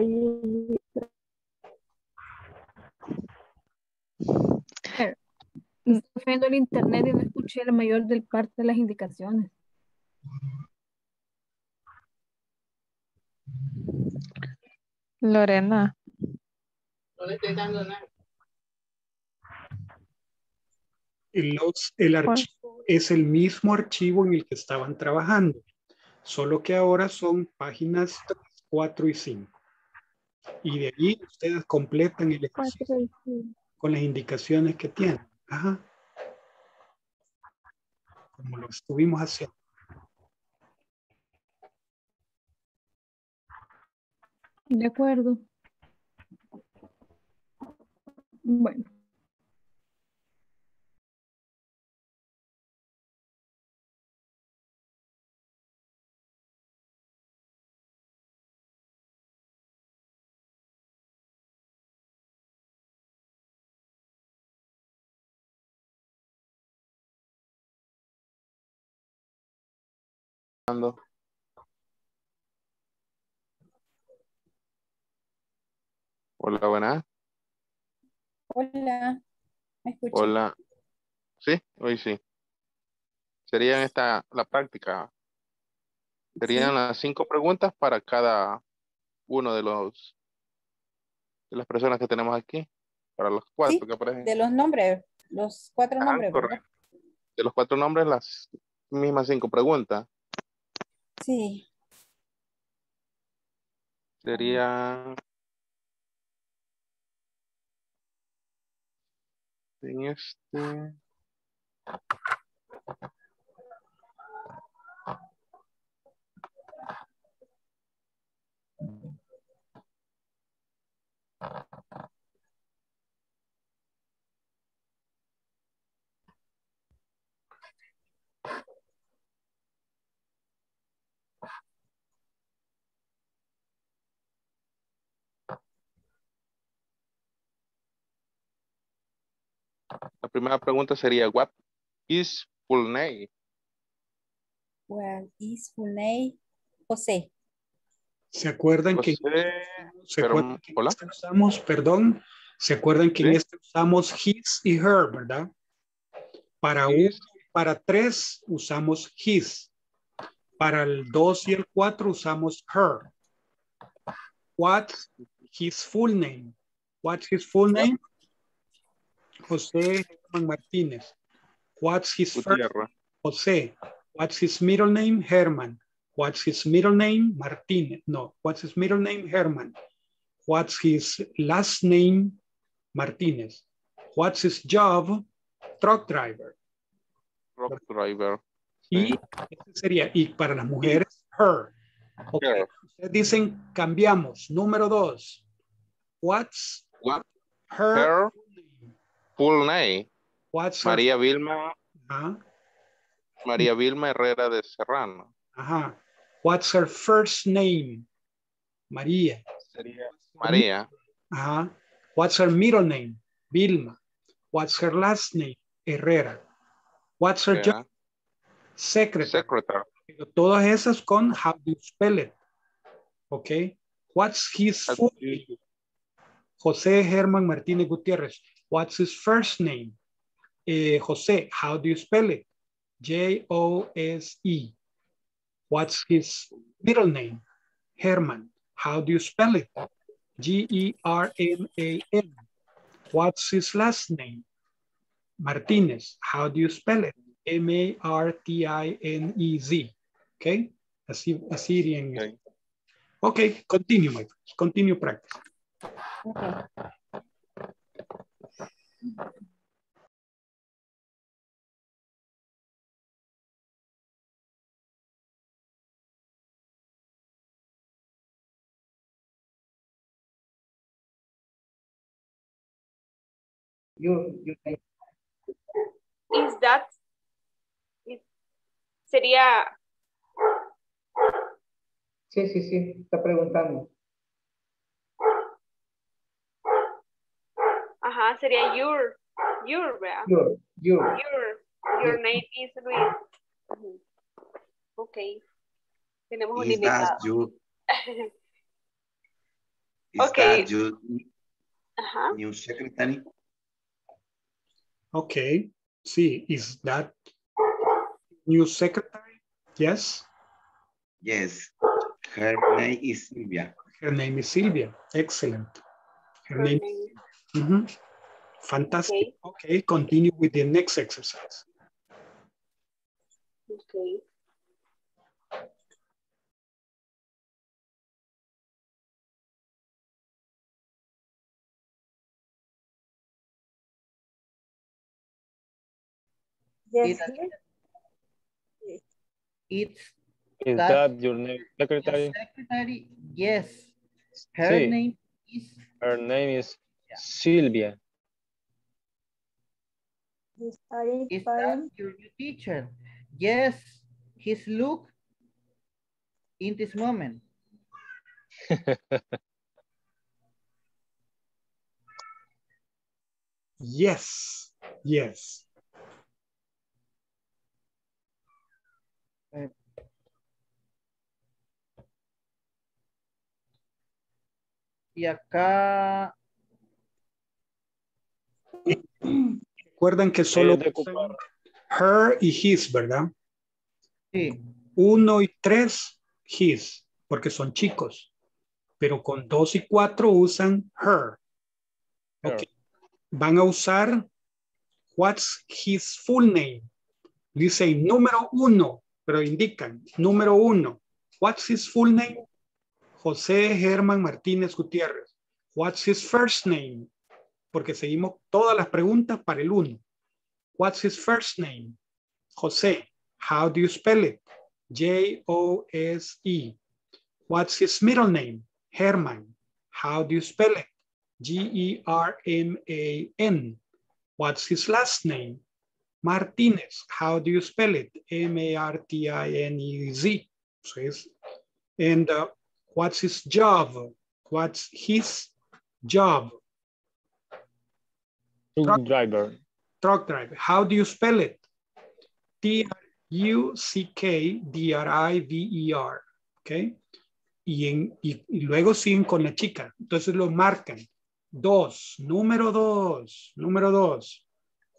Estoy viendo el internet y no escuché la mayor del parte de las indicaciones. Lorena, No le estoy dando nada. El, los- el archivo es el mismo archivo en el que estaban trabajando, solo que ahora son páginas 3, 4 y 5. Y de ahí ustedes completan el ejercicio con las indicaciones que tienen. Ajá. Como lo estuvimos haciendo. De acuerdo. Bueno. Hola, buenas. Hola, ¿me escucha? Hola. Sí, hoy sí. Serían esta la práctica. Serían Sí. las cinco preguntas para cada uno de los de las personas que tenemos aquí. Para los cuatro Sí, que aparecen. de los nombres, los cuatro Ajá, nombres. De los cuatro nombres, las mismas cinco preguntas. Sí, Sería en este. La primera pregunta sería, what is full name? well, is full name José. ¿Se acuerdan que ¿Se pero, acuerdan que hola. este usamos, perdón, se acuerdan que en este usamos his y her, ¿verdad? Para uno y para tres usamos his. Para el dos y el cuatro usamos her. What's his full name? What's his full name? José Martínez. What's his first. José. What's his middle name? Herman. What's his middle name? Martínez. No. What's his middle name? Herman. What's his last name? Martínez. What's his job? Truck driver. Rock driver. Y ese sería, y para las mujeres, her. Ok. Her. Ustedes dicen, cambiamos. Número dos. What's What? her? Her full name. What's her? María Vilma, Ajá. María Vilma Herrera de Serrano. Ajá. What's her first name? María. Sería María. Ajá. What's her middle name? Vilma. What's her last name? Herrera. What's her job? Secretary. Secretary. Pero todas esas con how do you spell it? Ok. What's his full name? José Germán Martínez Gutiérrez. What's his first name? Eh, José, how do you spell it? J-O-S-E. What's his middle name? Herman. How do you spell it? G-E-R-M-A-N. What's his last name? Martinez. How do you spell it? M-A-R-T-I-N-E-Z. Okay? Así, así Okay. Okay, continue, my friends. Continue practice. Okay. Your name. Is that is- sería Sí, sí, sí, está preguntando. Ajá, sería your your, ¿verdad? Your, your. Your your name is Luis. Ujú. Ok. Tenemos un Is that invitado. you? Is Okay. that you Ajá. new secretary? Okay. See, is that new secretary? Yes. Yes. Her name is Sylvia. Her name is Sylvia. Excellent. Her Her name. name. Mhm. Fantastic. Okay. Continue with the next exercise. Okay. Yes, Is that your name, secretary? secretary, yes. Her Sí. name is Her name is Sylvia. Is that your new teacher? Yes, his look in this moment. Yes, yes. Y acá, Recuerdan que solo her y his, ¿verdad? Sí. Uno y tres, his, porque son chicos. Pero con dos y cuatro usan her. Ok. Van a usar what's his full name. Dice número uno, pero indican número uno. What's his full name? José Germán Martínez Gutiérrez. What's his first name? Porque seguimos todas las preguntas para el uno. What's his first name? José. How do you spell it? J-O-S-E. What's his middle name? Herman. How do you spell it? G-E-R-M-A-N. What's his last name? Martinez. How do you spell it? M-A-R-T-I-N-E-Z. So and uh, what's his job? What's his job? Truck driver. Truck driver. How do you spell it? T-U-C-K-D-R-I-V-E-R. ¿Ok? Y, en- y- y luego siguen con la chica. Entonces lo marcan. Dos. Número dos. Número dos.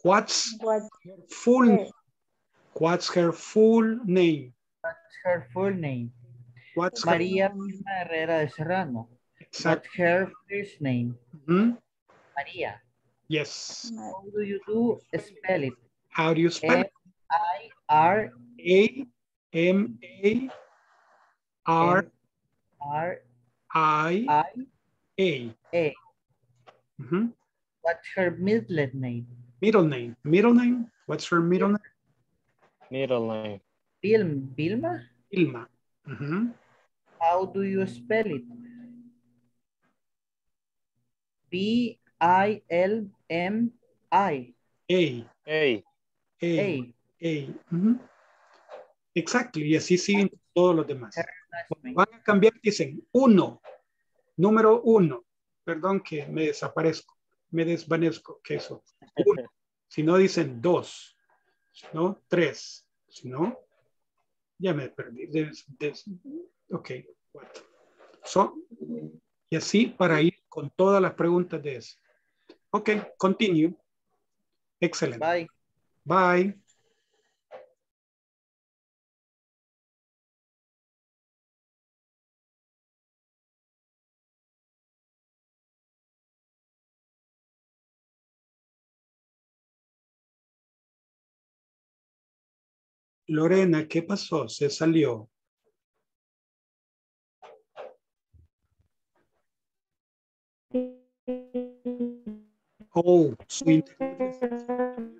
What's her full name? What's her full name? what's her full name? What's María Herrera de Serrano. Exacto. What's her first name? María. Yes. How do you do spell it? How do you spell it? R A M A R R I I A. A. Mhm. What's her middle name? Middle name. Middle name. What's her middle name? Middle name. bilma bilma Vilma. Mhm. How do you spell it? B I L M I. A. A. A. A. Exacto. Y así siguen todos los demás. Van a cambiar, dicen uno. Número uno. Perdón que me desaparezco. Me desvanezco. Que eso. Uno. Si no, dicen dos. Si no, tres. Si no, ya me perdí. Des- des- ok. cuatro. So, y así para ir con todas las preguntas de eso. Ok, continue. Excelente. Bye. Bye. Lorena, ¿qué pasó? Se salió. Oh, su internet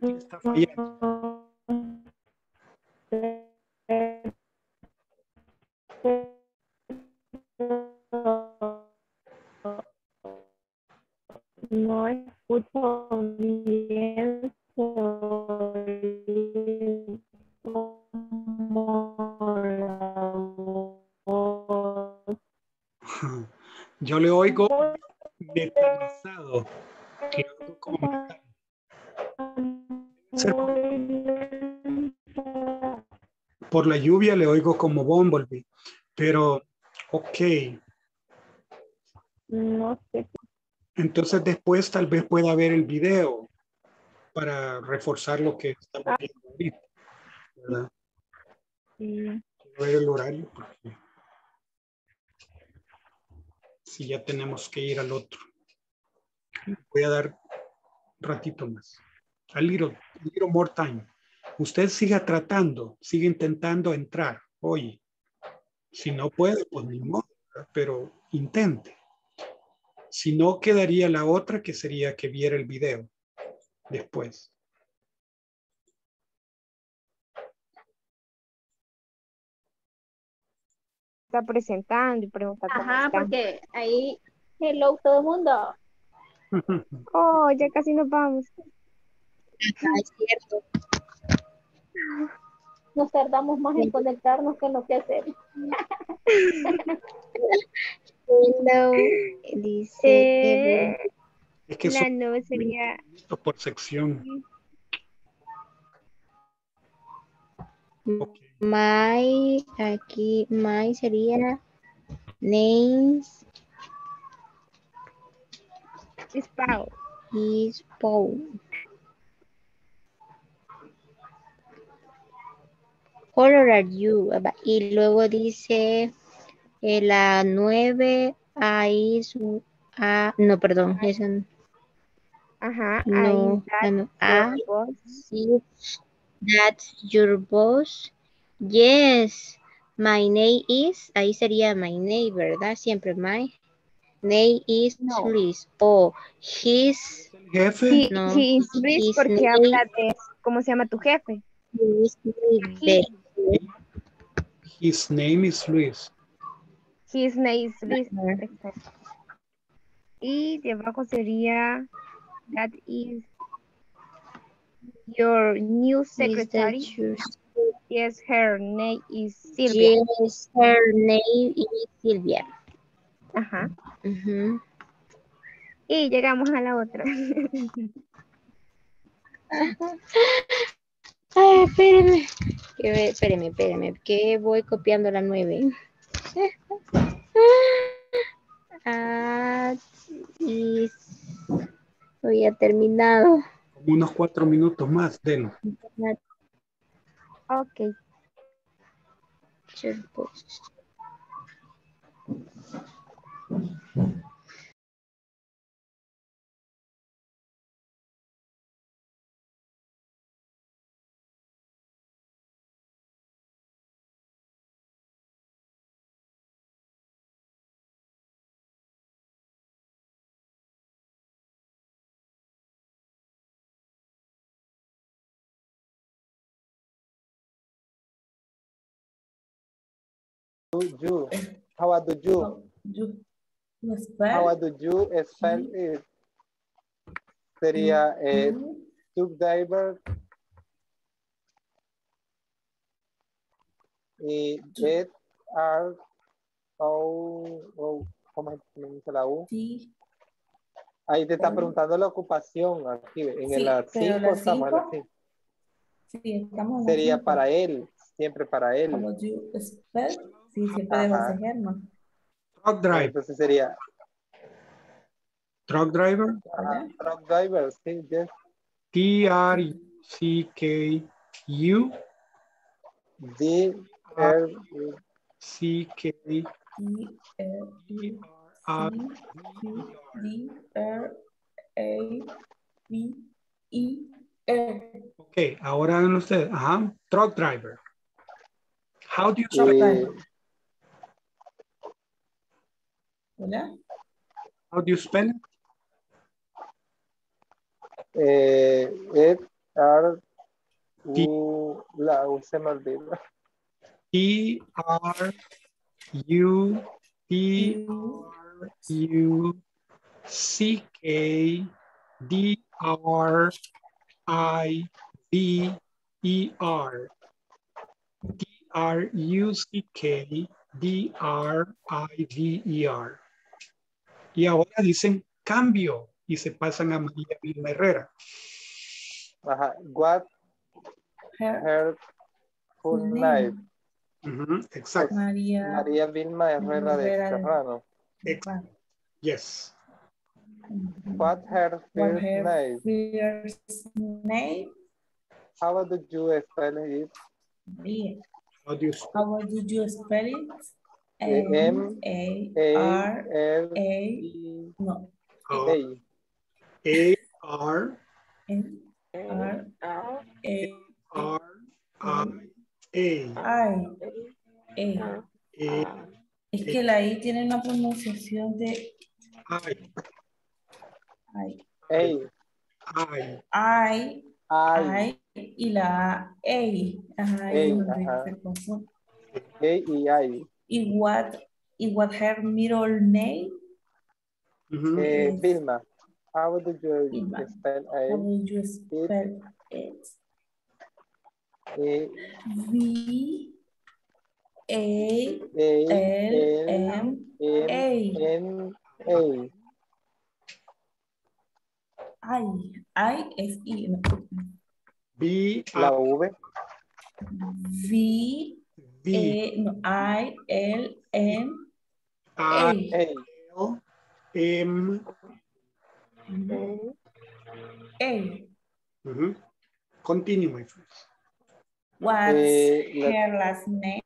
le está fallando. No escucho bien. Yo le oigo metalizado. Por la lluvia le oigo como Bumblebee. Pero, ok. No sé. Entonces después tal vez pueda ver el video para reforzar lo que estamos viendo ahorita. ¿verdad? Sí. Ver el horario porque si ya tenemos que ir al otro. Voy a dar ratito más. A little, a little more time. Usted siga tratando, sigue intentando entrar. Oye, si no puede, pues ni modo, ¿verdad? pero intente. Si no, quedaría la otra que sería que viera el video después. está presentando y pregunta cómo Ajá, porque ahí, hello todo el mundo. Oh, ya casi nos vamos. es cierto. Nos tardamos más en conectarnos que en lo que hacer. Hello, dice Eh. Es que la no sería por sección. My, aquí, my sería names is Pau. is Paul. Color are you? Y luego dice eh, la 9 ahí es un- ah, no, perdón, esa no. Ajá, No, ah, no. that's Ah, that's your boss. Yes, my name is, ahí sería my name, ¿verdad? Siempre my name is No. Luis. O his, Jefe, He, no, he is Luis his porque name habla de cómo se llama tu jefe. is Luis. his name is Luis. His name is Luis. Y de abajo sería that is your new secretary. Yes, her name is Silvia. Yes, her name is Silvia. Ajá. Ujú. Y llegamos a la otra. Ay, espérenme. Que espérenme, espérenme, que voy copiando la 9. Ah, y hoy ha terminado. Unos cuatro minutos más, denos. ok. Do you? How do you? You, you How spell do you spell it? Sería eh, truck driver y it are o o ¿cómo se la U? Ahí te está preguntando la ocupación aquí en Sí, 5 la estamos cinco. Sí, estamos Sería para él, siempre para él. Spell? Sí, siempre de Ajá. José Germán. Truck driver. Entonces sería Truck driver. ajá, truck driver, sí, yes. T-R-C-K-U. D R C-K. E R R Q D R A V E R. Ok, ahora hagan ustedes. Ajá. Truck driver. How do you Truck driver. ¿Hola? How do you spell it? eh, it are U, la U se me olvidó. T R U T R U C K D R I V E R. D R U C K D R I V E R. Y ahora dicen cambio y se pasan a María Vilma Herrera. Ajá. What her full Full name? Ujú, Exacto. María María Vilma Herrera de Herrera de- Serrano. Juan. Yes. What her first her name? first name? How do you spell it? María. How do you spell How do you spell it? Eh, M A R A E no A. A R M R A R A. I E. A Es que la I tiene una pronunciación de I I. I, I. I y la A. A, ajá. A y I. y what, y what her middle name? Eh, Vilma, how do you Vilma. spell How it? would you spell it? Eh, V A A, L L, M A. N, A. I I S E. B La V. V A no I L M A. I L M A. Mhm. Continue, my friends. What's la- her last name?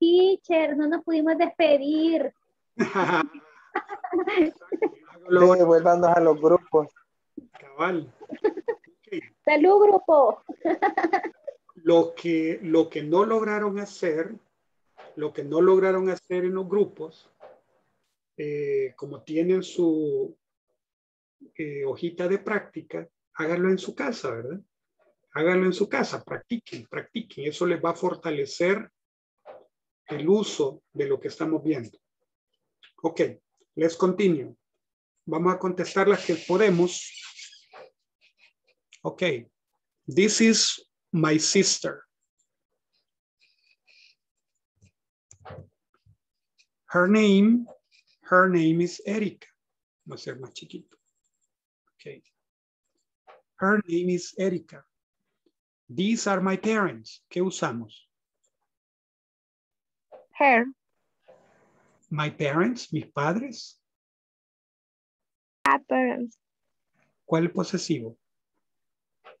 Teacher, no nos pudimos despedir. Devuélvanos a los grupos. Cabal. Salud, grupo. Lo que, lo que no lograron hacer, lo que no lograron hacer en los grupos, eh, como tienen su eh, hojita de práctica, háganlo en su casa, ¿verdad? Háganlo en su casa, practiquen, practiquen. Eso les va a fortalecer el uso de lo que estamos viendo. Ok, let's continue. Vamos a contestar las que podemos. Ok, this is my sister. Her name, her name is Erika. Va a ser más chiquito. Okay. Her name is Erika. These are my parents. ¿Qué usamos? Her. My parents, mis padres. Parents. ¿Cuál es posesivo?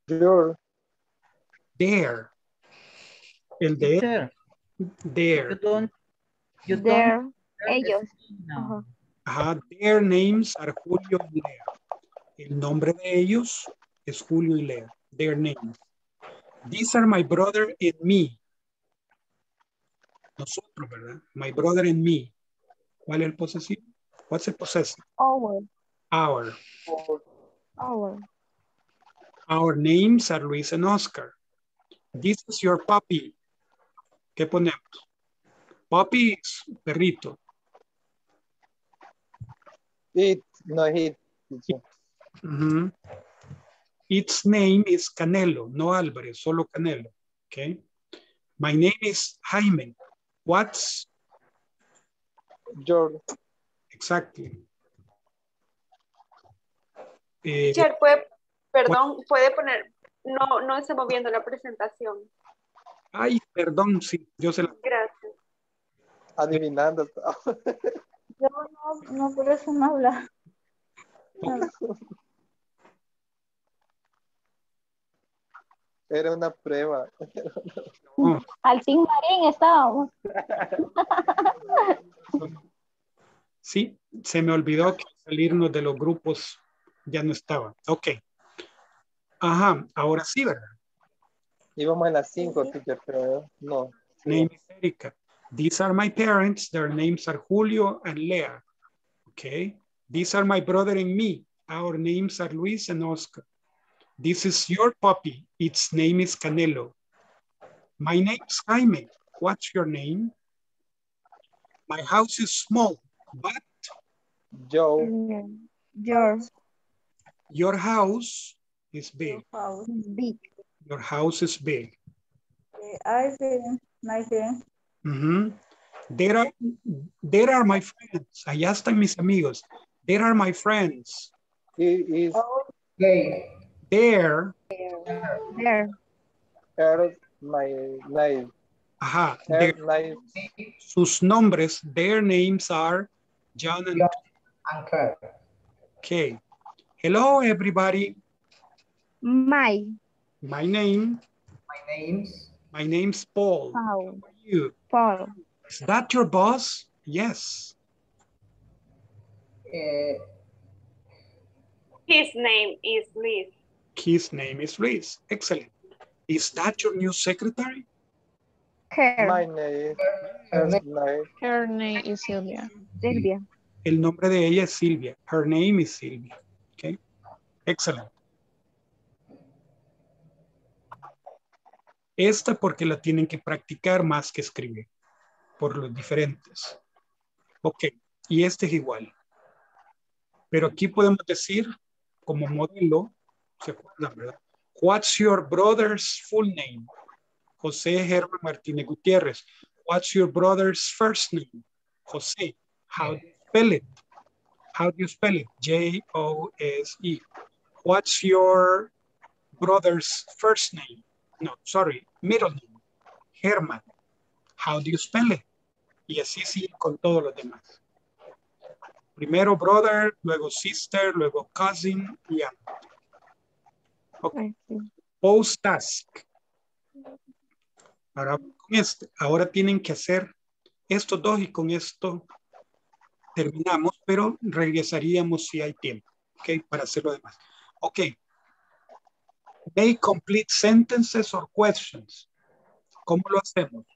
Your. Their. El de Teacher, their. you don't, you don't Their. Ellos. No. Ajá, their names are Julio y Lea. El nombre de ellos es Julio y Lea. Their names. These are my brother and me. Nosotros, ¿verdad? My brother and me. ¿Cuál es el posesivo? What's the possessive? Our. Our. Our. Our names are Luis and Oscar. This is your puppy. ¿Qué ponemos? Puppy es perrito. It, no it. Ujú. Mm-hmm. Its name is Canelo, no Álvarez, solo Canelo. Okay. My name is Jaime. What's Your. exactly? Eh, Teacher, puede, perdón, puede poner, no, no está moviendo la presentación. ay, perdón, sí, yo se la... Gracias. Adivinando. Yo no, no por eso no habla. Era una prueba. Al fin Marín estábamos. sí, se me olvidó que salirnos de los grupos ya no estaba. Ok. Ajá, ahora sí, ¿verdad? Íbamos en las 5, teacher, pero no. Name is Erika. These are my parents. Their names are Julio and Lea. Okay. These are my brother and me. Our names are Luis and Oscar. This is your puppy. Its name is Canelo. My name is Jaime. What's your name? My house is small, but Joe. Your. your house is big. Your house is Big. Your house is big. I see. I see. Mhm. There are, there are my friends. Allá están mis amigos. There are my friends. He is Okay. There, There. her, My name. Ajá. Her their- name. sus nombres, their names are John and and Claire. Okay. Hello, everybody. My. My name, My name's my name's Paul. Paul. How are you? Paul. Is that your boss? Yes. uh, His name is Liz. His name is Luis. Excellent. Is that your new secretary? Her. My name. Her name. Her name is Sylvia. Silvia. El nombre de ella es Silvia. Her name is Silvia. Okay. Excellent. Esta porque la tienen que practicar más que escribir. Por los diferentes. Ok. Y este es igual. Pero aquí podemos decir, como modelo, ¿se acuerdan, verdad? What's your brother's full name? José Germán Martínez Gutiérrez. What's your brother's first name? José. How do you spell it? How do you spell it? J-O-S-E. What's your brother's first name? No, sorry, middle name. Herman. How do you spell it? Y así sigue con todos los demás. Primero brother, luego sister, luego cousin y aunt. Ok. Post task. Ahora con este. Ahora tienen que hacer estos dos y con esto terminamos, pero regresaríamos si hay tiempo, ¿ok? Para hacer lo demás. Ok. Make complete sentences or questions. ¿Cómo lo hacemos?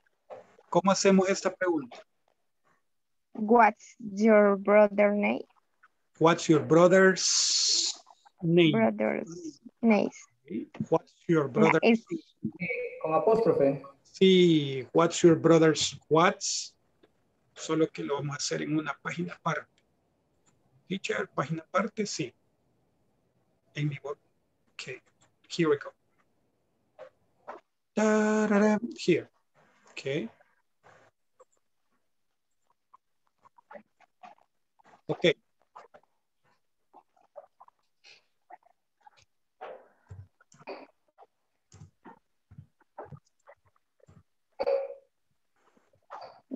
¿Cómo hacemos esta pregunta? What's your brother name? What's your brother's name? Brother's name. What's your brother's Es- con apóstrofe. Sí, what's your brother's what's? Solo que lo vamos a hacer en una página aparte. Teacher, página aparte, sí. En mi web. Okay, here we go. Ta-ra-ra, Here. Okay. Okay.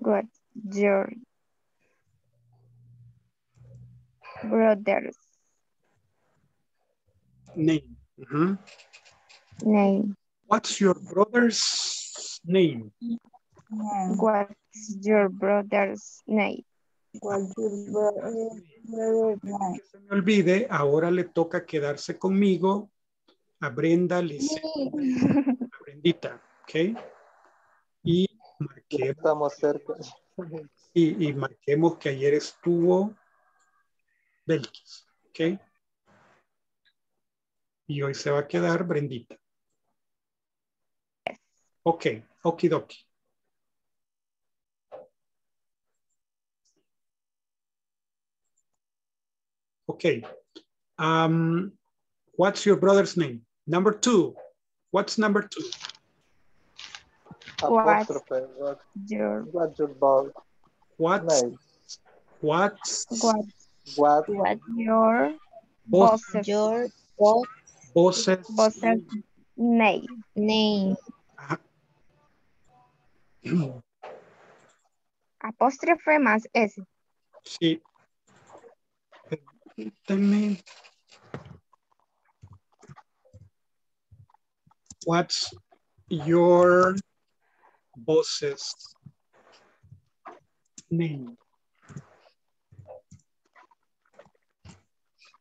What's your brother's Name. Mhm. name? What's your brother's name? What's your brother's name? No se me olvide, ahora le toca quedarse conmigo a Brenda, Lice, Brendita, ¿ok? Marquemos, Estamos cerca. y, y marquemos que ayer estuvo Belkis, ¿ok? Y hoy se va a quedar Brendita. Ok, okidoki. Okay. Um, what's your brother's name? Number two. What's number two? What's Apostrophe. What, your what's your boss What's name? what's what What what your boss boss's Your bosses boss's name? name. Apóstrofe más S. Sí. Permítanme. What's your boss's name?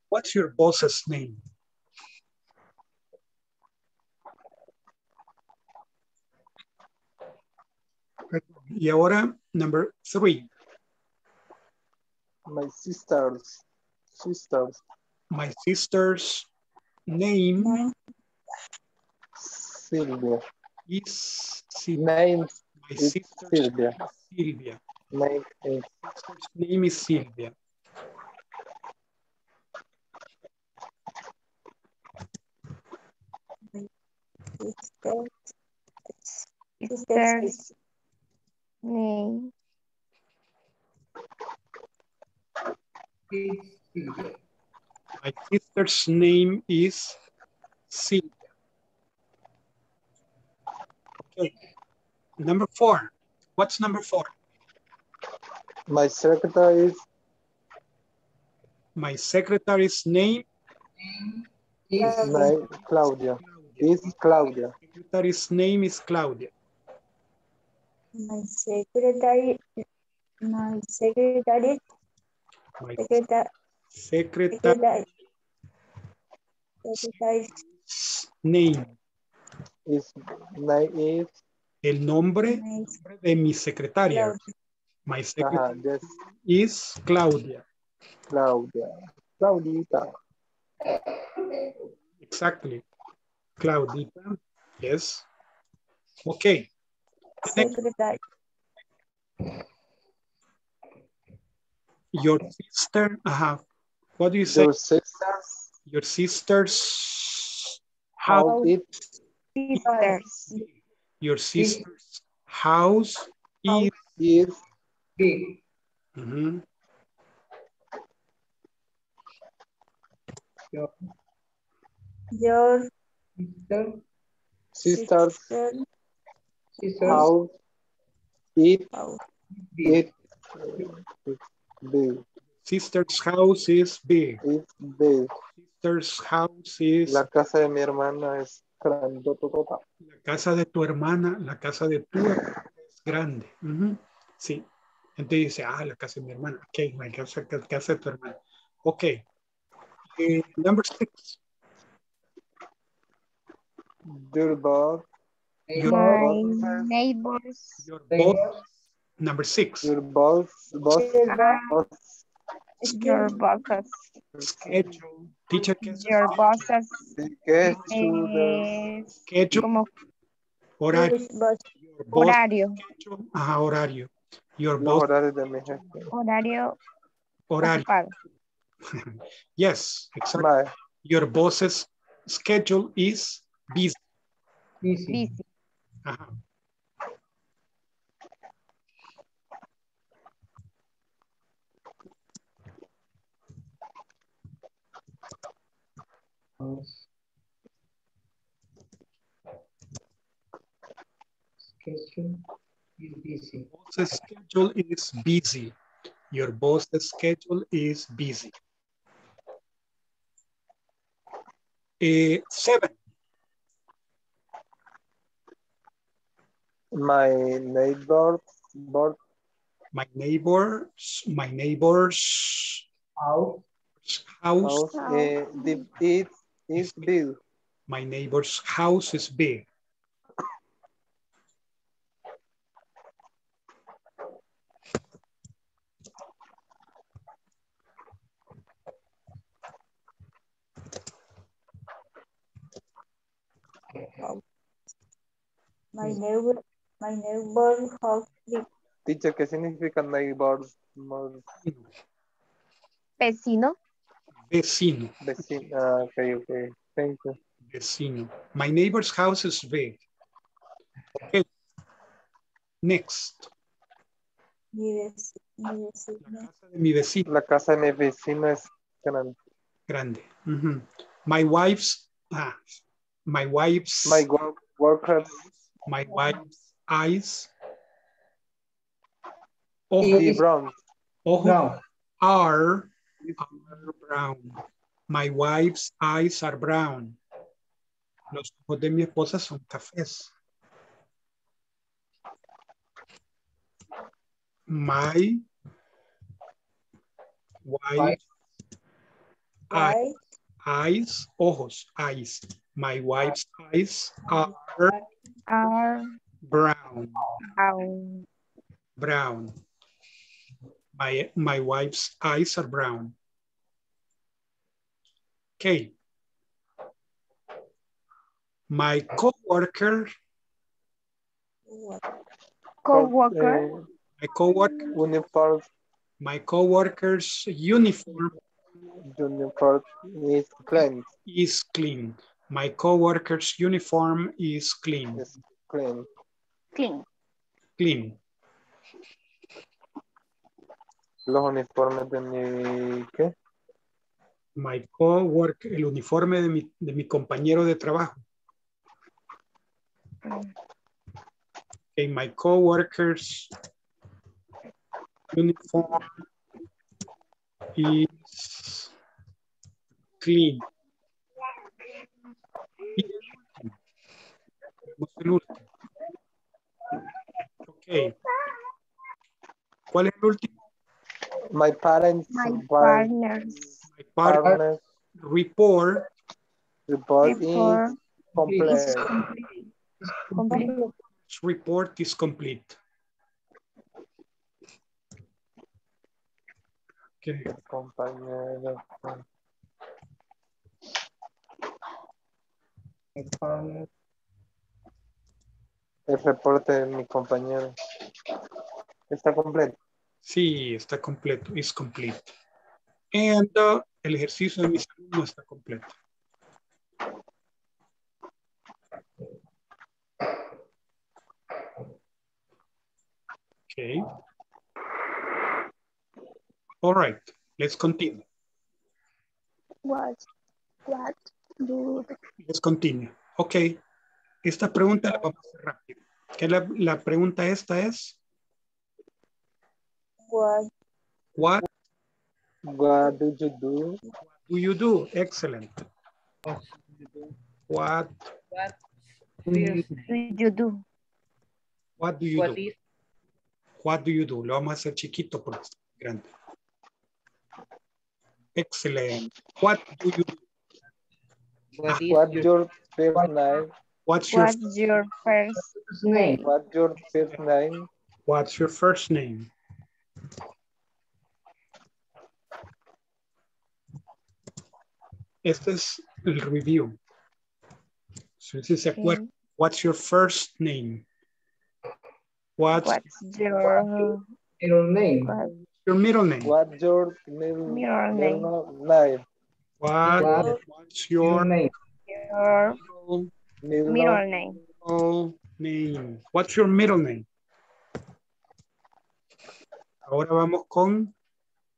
What's your boss's name? Y ahora, number three. my sisters. Sisters. My sister's name Silvia. Is Sil- Name my is sister's Silvia. Silvia. Name is Sister's name is Silvia. Sister's name. My sister's name is Silvia. Okay. Number four. What's number four? My secretary is My secretary's name is my Claudia. Is Claudia. secretary's name is Claudia. My secretary, my secretary, My secretary, secretary secretary, secretary, name. Is name is El nombre de mi secretaria. My Ajá, secretary yes, is Claudia. Claudia. Claudita. Exactly. Claudita. Yes. Okay. Secretary. your sister. Uh, what do you say? Your sisters. Your sister's How house. it Sisters. Your sister's house is. is Big. Mhm. Your Your sister, sisters. sister sisters, How it house. it big. Sister's house is big. It's big. Sister's house is La casa de mi hermana es. La casa de tu hermana, la casa de tu hermana es grande. Ujú. Sí. Entonces dice, ah, la casa de mi hermana. Ok, la casa, la casa de tu hermana. Ok. Eh, number six. Your boss. My neighbors. Your boss. Number six. Your boss. Boss. boss Your bosses. Schedule. Teacher, ¿qué es Your bosses. ¿Qué Eh, schedule? como Horario. Boss. Your boss horario. schedule. Ajá, horario. Your Los boss horarios de mi jefe. Horario horario. ocupado. Yes, exactly. Mae, Your boss's schedule is busy. busy. Busy. Ajá. Schedule is busy. boss's schedule is busy. Your boss's schedule is busy. Eh, seven. my neighbor. Board. My neighbors, my neighbor's House. house, House. eh, the, it is big. my neighbor's house is big. My neighbor, my neighbor house big. Teacher, ¿qué significa neighbors? More Vecino. Vecino, Vecino. Ah, okay, okay. Thank you. vecino. My neighbor's house is big. Okay. Next. Mi vec- mi vecino. Casa de mi vecino, La casa de mi vecino es grande. grande. Ujú. My wife's, ah, my wife's, My work, workers my wife's eyes, is ojos, brown. ojos Brown. are, are brown. My wife's eyes are brown. Los ojos de mi esposa son cafés. My wife's eye- Why? eyes, ojos, eyes. My wife's eyes are Are brown, brown. brown. My, my wife's eyes are brown. Okay. My coworker, Co-worker. My coworker, uniform, my coworker's uniform uniform is clean. is clean. My coworker's uniform is clean. Is clean. Clean. Clean. Los uniformes de mi, ¿qué? My coworker, el uniforme de mi, de mi compañero de trabajo. Okay, my coworkers uniform is clean. Ok. ¿Cuál es el último? My parents. My par- partners. My partner partners report report Report is is complete. complete. Complete. report is complete. Okay. Compañero. El reporte de mi compañero. Está completo. Sí, está completo. Is complete. And uh, el ejercicio de mis alumnos está completo. Okay. All right, let's continue. What, what do Let's continue. Ok. Esta pregunta la vamos a hacer rápido. Que la, la pregunta esta es, what what What do you do? do you do? Excellent. What, What Do you do? what do you What do? is, What do you do? Lo vamos a hacer chiquito porque está grande. Excellent. What do you do? what is What's your, your first name? What's your, What's your first name? What's your first name? what's your first name? Este es el review. Si se acuerda, what's your first name? What's What's your Middle name. what, your middle name? What's your middle, Middle name. middle name? What, What? what's Your your name. your Middle, middle name? middle name? What's your middle name? Ahora vamos con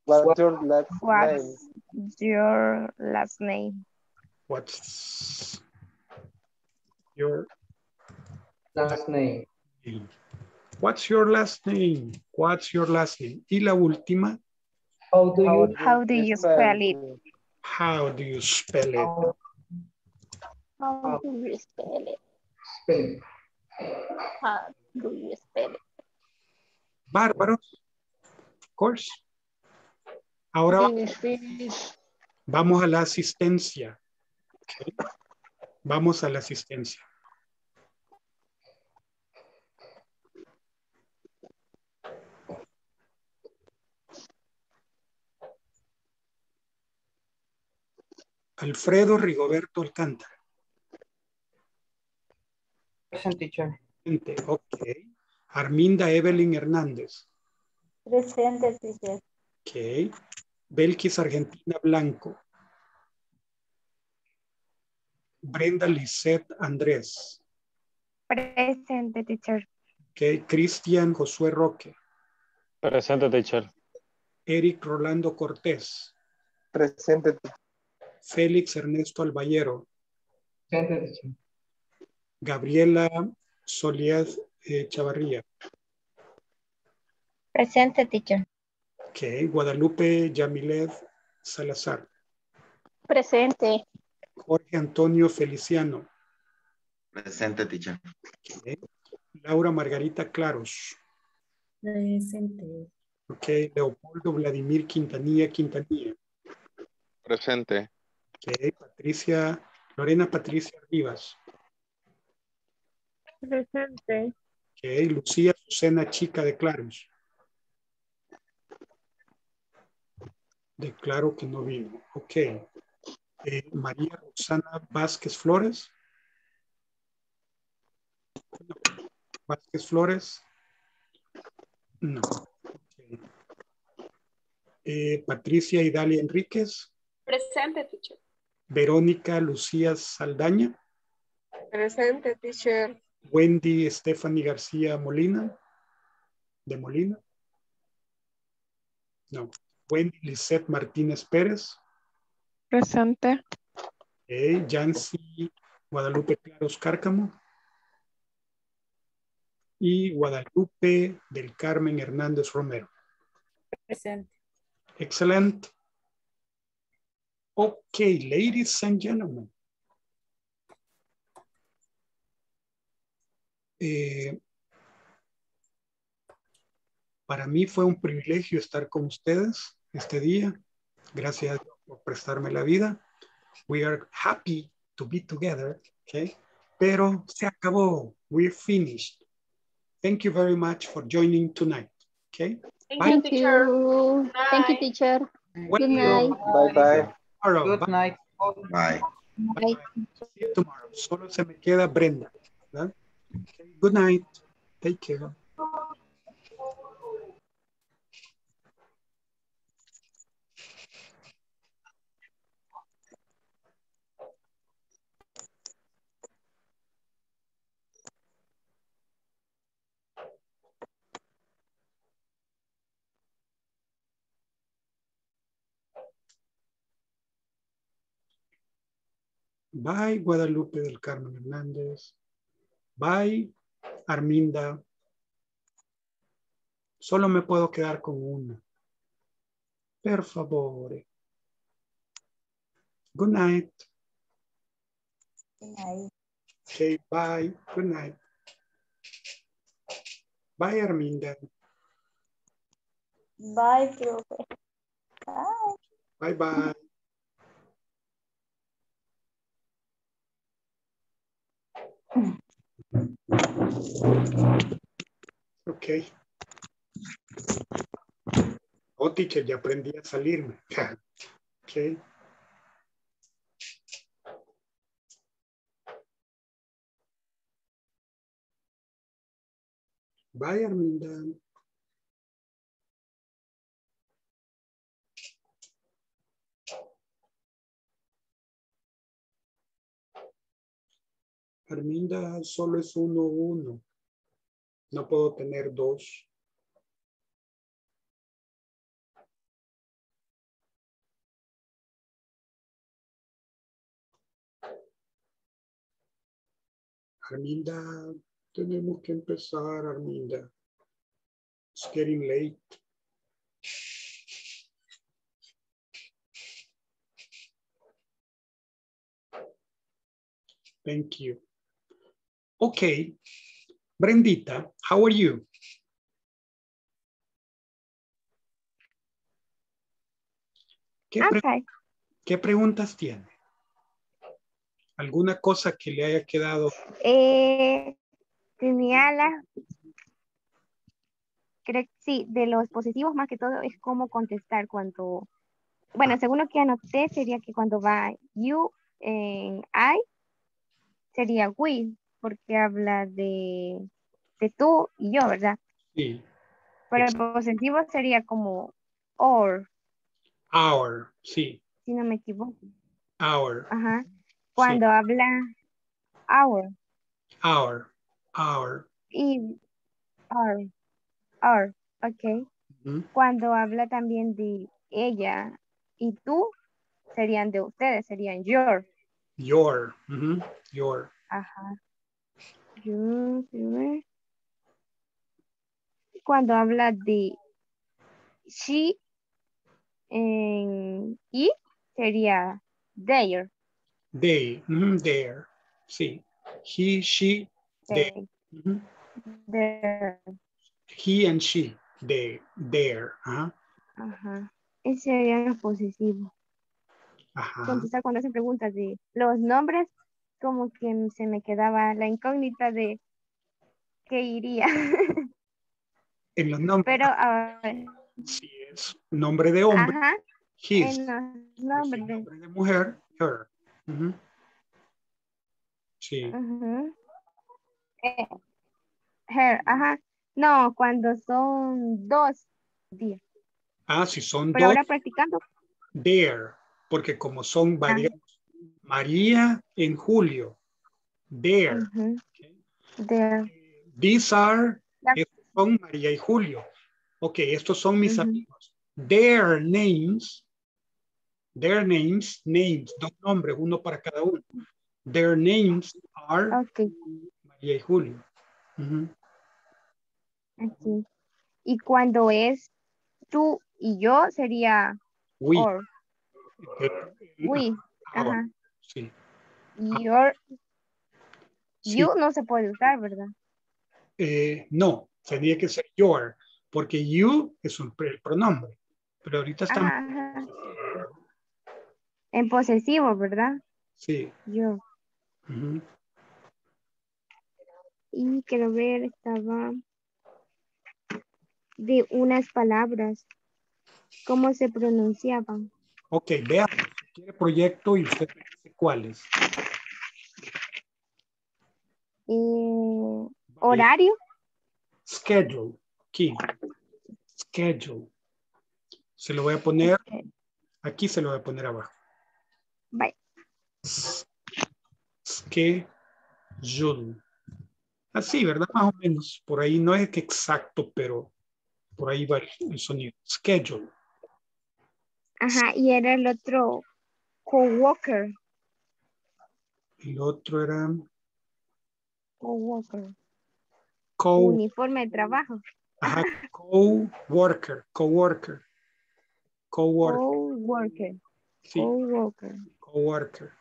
What's your last name? What's your last name? what's your Last name. What's your last name? What's your last name? Y la última, How do you How do you spell it? how do you spell it? how how do you spell it? spell it? How do you spell it? Bárbaros. Of course. Ahora Finish, finish. vamos a la asistencia. Vamos a la asistencia. Alfredo Rigoberto Alcántara. Presente, Ok. Arminda Evelyn Hernández. Presente, teacher. Ok. Belkis Argentina Blanco. Brenda Lisette Andrés. Presente, teacher. Ok. Cristian Josué Roque. Presente, teacher. Eric Rolando Cortés. Presente. Félix Ernesto Albayero. Present teacher. Gabriela Solied eh, Chavarría. Presente, teacher. Ok. Guadalupe Yamilet Salazar. Presente. Jorge Antonio Feliciano. Presente, teacher. Ok. Laura Margarita Claros. Presente. Ok. Leopoldo Vladimir Quintanilla Quintanilla. Presente. Ok. Patricia, Lorena Patricia Rivas. Presente. Ok. Lucía Susana Chica de Claros. Declaro que no vino. Ok. Eh, María Roxana Vázquez Flores. No. Vázquez Flores. No. Ok. Eh, Patricia Idalia Enríquez. Presente, teacher. Verónica Lucía Saldaña. Presente, teacher. Wendy Stephanie García Molina. De Molina. No. Wendy Lisette Martínez Pérez. Presente. Eh, Yancy Guadalupe Claros Cárcamo. y Guadalupe del Carmen Hernández Romero. Presente. Excellent. Okay, ladies and gentlemen. Eh, para mí fue un privilegio estar con ustedes este día. Gracias por prestarme la vida. We are happy to be together, okay? Pero se acabó. We're finished. Thank you very much for joining tonight, okay? Thank you, teacher. Thank you, teacher. Good night. Bye bye. Tomorrow. Good Bye. night. Bye. Bye. See you tomorrow. Solo se me queda Brenda. ¿verdad? Okay, Good night. Take care. Bye, Guadalupe del Carmen Hernández. Bye, Arminda. Solo me puedo quedar con una. Per favore. Good night. Okay, bye. Good night. Bye, Arminda. Bye, profe. Bye. Bye, bye. Ok. Oh, teacher, ya aprendí a salirme. ok. Bye, Arminda. Arminda solo es uno, uno. No puedo tener dos. Arminda, tenemos que empezar, Arminda. It's getting late. Thank you. Okay. Brendita, how are you? ¿Qué, pre- Okay. qué preguntas tiene? ¿Alguna cosa que le haya quedado? Eh, tenía la... Creo que sí, de los positivos más que todo es cómo contestar cuando... Bueno, según lo que anoté sería que cuando va you en I sería we, porque habla de, de tú y yo, ¿verdad? Sí. Pero el positivo sería como or, Our, sí. si no me equivoco. Our, Ajá. Cuando habla our our, our. y or, or, ok. Cuando habla también de ella y tú, serían de ustedes, serían your. Your, your. Ajá. Your, your. Cuando habla de she en y, sería their. They, ujú, their, sí. He, she, they. they, ujú. their. He and she, they, their. Ajá, Ajá. Ese sería los posesivos. ajá. Contestar cuando hacen preguntas de los nombres, como que se me quedaba la incógnita de qué iría. En los nombres, Pero a ver, sí es nombre de hombre, ajá, his. en los nombres. Nombre de mujer, her. Sí. Eh, her, ajá. No, cuando son dos días. Ah, si son Pero dos, ahora practicando. there, porque como son varias, María en julio, there. There. These are, estos son María y Julio. Ok, estos son mis amigos. Their names, their names, names, dos nombres, uno para cada uno. Their names are. María y Julio. Aquí. Y cuando es tú y yo sería We. or. We. ah, Ajá. Sí. Your. Sí. You no se puede usar, ¿verdad? Eh, no, tenía que ser your, porque you es un el pronombre. Pero ahorita estamos. Ajá. En posesivo, ¿verdad? Sí. Yo. Y quiero ver, estaba de unas palabras. ¿Cómo se pronunciaban? Ok, vea. Proyecto y usted me dice cuáles. Eh, horario. Schedule. Aquí. Schedule. Se lo voy a poner. Aquí se lo voy a poner abajo. Bye. Schedule. Así, ¿verdad? Más o menos. Por ahí no es exacto, pero por ahí va el sonido. Schedule. Ajá, y era el otro coworker. El otro era Coworker. co, Uniforme de trabajo. ajá, co-worker. Co-worker. Co-worker. Coworker. Sí. Coworker. Coworker.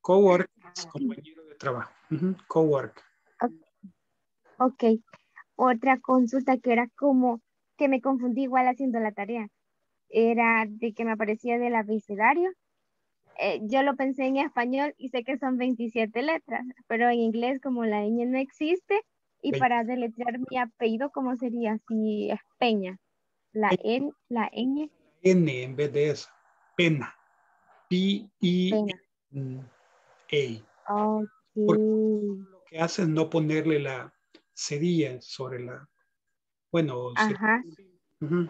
Coworker es compañero de trabajo. Ujú, Coworker. Ok. Otra consulta que era como que me confundí igual haciendo la tarea. Era de que me aparecía del abecedario. Eh, yo lo pensé en español y sé que son 27 letras, pero en inglés como la ñ no existe y Ve- para deletrear mi apellido, ¿cómo sería? Si es Peña. La N, la ñ, N en vez de esa. Pena. P-I-N-A. Ok. Lo que hace es no ponerle la cedilla sobre la. Bueno, se- Ajá. Ujú.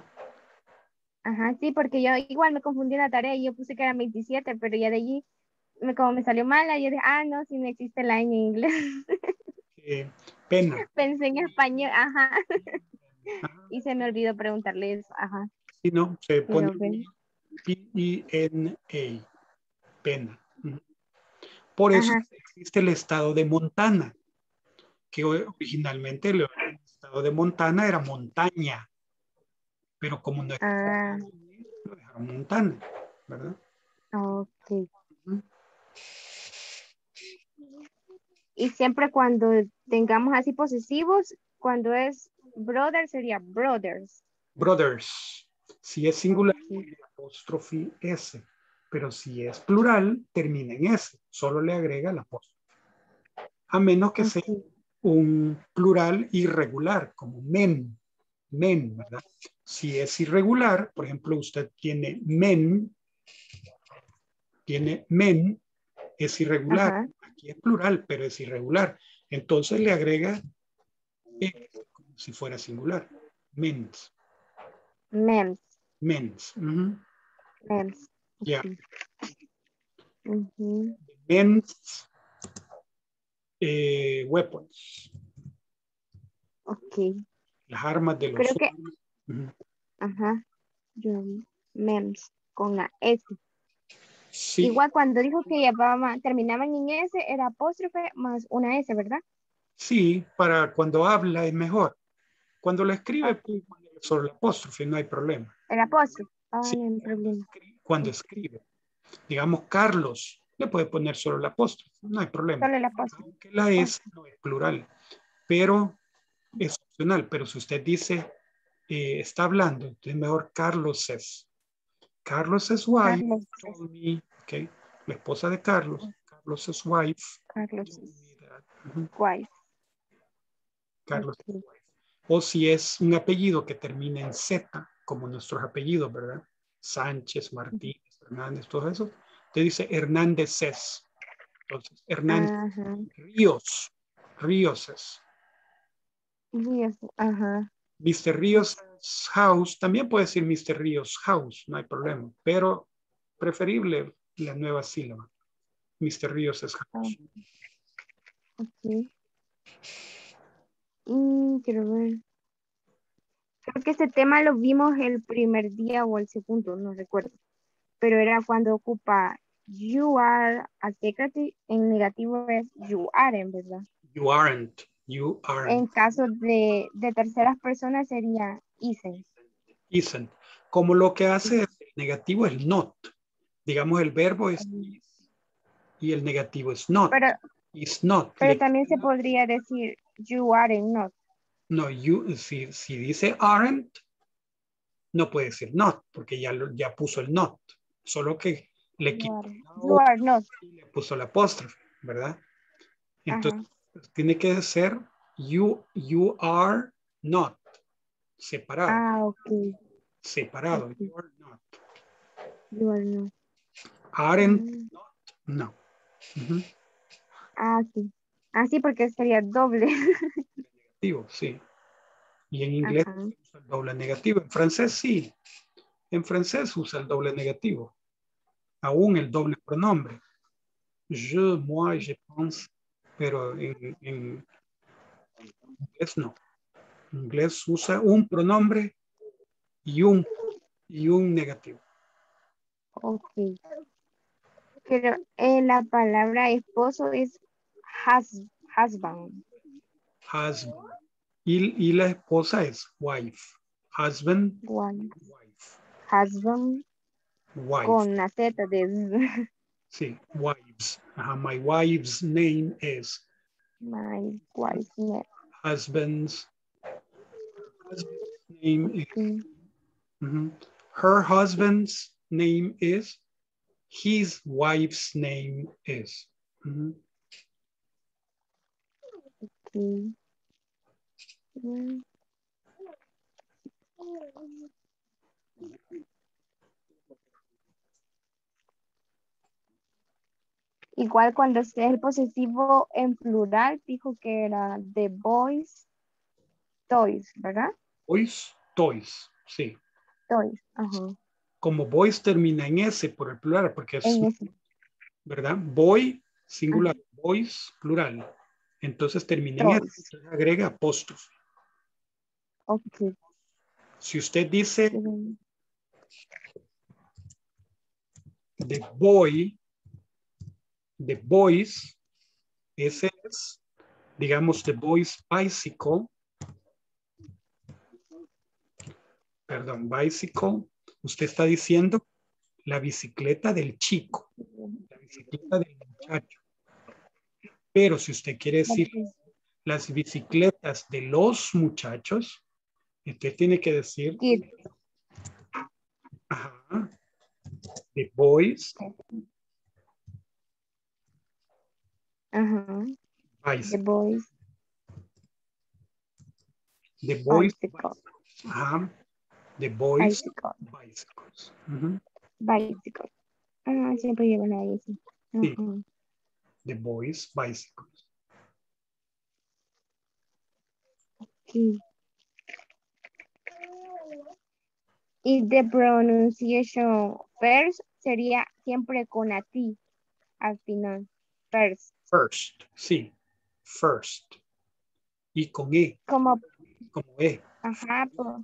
Ajá, sí, porque yo igual me confundí en la tarea y yo puse que eran 27, pero ya de allí, me, como me salió mala, yo dije, ah, no, si no existe la en inglés. Eh, pena. Pensé en español, ajá. Y se me olvidó preguntarle eso, ajá. Si no, se pone. P-I-N-A. Pena. Por eso Ajá. existe el estado de Montana, que originalmente el estado de Montana era montaña, pero como no Ah, lo dejaron Montana, ¿verdad? ok. Y siempre cuando tengamos así posesivos, cuando es brother sería brothers. Brothers. Si es singular, tiene apóstrofe S, pero si es plural, termina en S, solo le agrega la apóstrofe. A menos que sea un plural irregular, como men, men, ¿verdad? Si es irregular, por ejemplo, usted tiene men, tiene men, es irregular. Ajá. Aquí es plural, pero es irregular. Entonces le agrega E, como si fuera singular. Mens, Mems, mens. ujú. mems. Ya. Men's eh, weapons, Ok. las armas de los Creo que. Ajá. Mems, con la S. Sí, Igual cuando dijo que llevaba, terminaban en S, era apóstrofe más una S, ¿verdad? sí, para cuando habla es mejor. Cuando lo escribe, puede ponerle solo el apóstrofe, no hay problema. El apóstrofe. Ah, Sí. no hay problema. Cuando escribe, digamos Carlos, le puede poner solo el apóstrofe, no hay problema. Solo el apóstrofe. Que la S no es plural, pero es opcional. Pero si usted dice, eh, está hablando, entonces mejor Carlos es. Carlos es wife, Carlos told me, ok, la esposa de Carlos, Carlos es wife, Carlos ujú, Wife. Carlos es wife. O si es un apellido que termina en Z, como nuestros apellidos, ¿verdad? Sánchez, Martínez, Hernández, todo eso, te dice Hernández es. Entonces, Hernández. Ríos, Ríos es. Dios, Ajá. Mr. Ríos House, también puede decir Mr. Ríos House, no hay problema, pero preferible la nueva sílaba. Mr. Ríos es House. Ok. Mm, quiero ver. Creo que este tema lo vimos el primer día o el segundo, no recuerdo. Pero era cuando ocupa you are a secretary, en negativo es you aren't, ¿verdad? You aren't. You aren't. En caso de, de terceras personas sería isn't. Isn't. Como lo que hace el negativo es not. Digamos, el verbo es is y el negativo es not. Pero, Is not. pero Le- también se podría decir you aren't not. No, you, si, si dice aren't, no puede decir not, porque ya, lo- ya puso el not. Solo que le You quitó, are, you are not. le puso la apóstrofe, ¿verdad? Entonces, tiene que ser you, you are not. Separado. Ah, ok. Separado. You are not. You are not. Aren't, Mm. not, no. Ujú. Ah, sí. Ah, sí, porque sería doble. Negativo, sí. Y en inglés Ajá. usa el doble negativo. En francés sí. En francés usa el doble negativo. Aún el doble pronombre. Je, moi, je pense. Pero en, en inglés no. En inglés usa un pronombre y un, y un negativo. Ok. Pero eh, la palabra esposo es hus, husband. Husband. Y, y la esposa es wife. Husband, Wife. Husband wife. con la Z de Sí, wives. Ajá, my wife's name is my wife's name. husband's, husband's name is Mm. Mhm. her husband's name is his wife's name is Mhm. Okay. Mm. Igual cuando sea el posesivo en plural, dijo que era the boys, toys, ¿verdad? boys toys sí. Toys, ajá. como boys termina en S por el plural porque es verdad boy singular boys plural. Entonces termina en S entonces agrega apóstrofe. Ok. si usted dice the boy, the boys, ese es, digamos, the boys bicycle. Perdón, bicycle. Usted está diciendo la bicicleta del chico, la bicicleta del muchacho. Pero si usted quiere decir las bicicletas de los muchachos, usted tiene que decir. Ajá. The boys Ajá. The bicycle. boys. The boys Bicycle. Ajá. The boys Bicycle. bicycles. Ujú. Bicycle. Ah, siempre lleva la S. Sí. Ajá. The boys bicycles. Okay. Y the pronunciation first sería siempre con a ti al final. First. First. Sí. First. Y con E, Como, como E. ajá, por,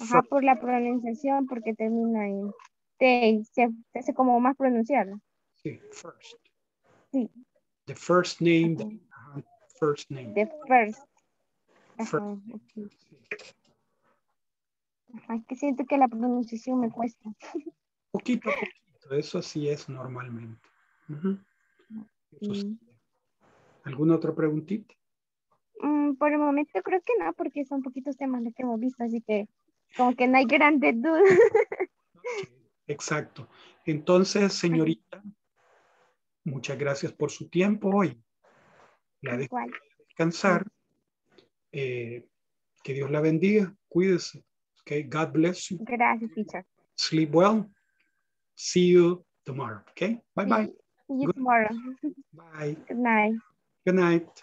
ajá, por la pronunciación porque termina en T. Se, se hace como más pronunciarlo. Sí. First. Sí. The first name. ajá, First name. The first. Ajá, First. Ajá, que siento que la pronunciación me cuesta. Poquito a poquito. Eso sí es normalmente. Sí. Mm. ¿Alguna otra preguntita? Mm, por el momento creo que no, porque son poquitos temas los que hemos visto, así que como que no hay grandes dudas. Exacto. Entonces, señorita, muchas gracias por su tiempo hoy. La Igual. descansar. Eh, que Dios la bendiga. Cuídese. Okay, God bless you. Gracias, teacher. Sleep well. See you tomorrow. Okay, bye bye. See you tomorrow. Bye. Good night. Good night.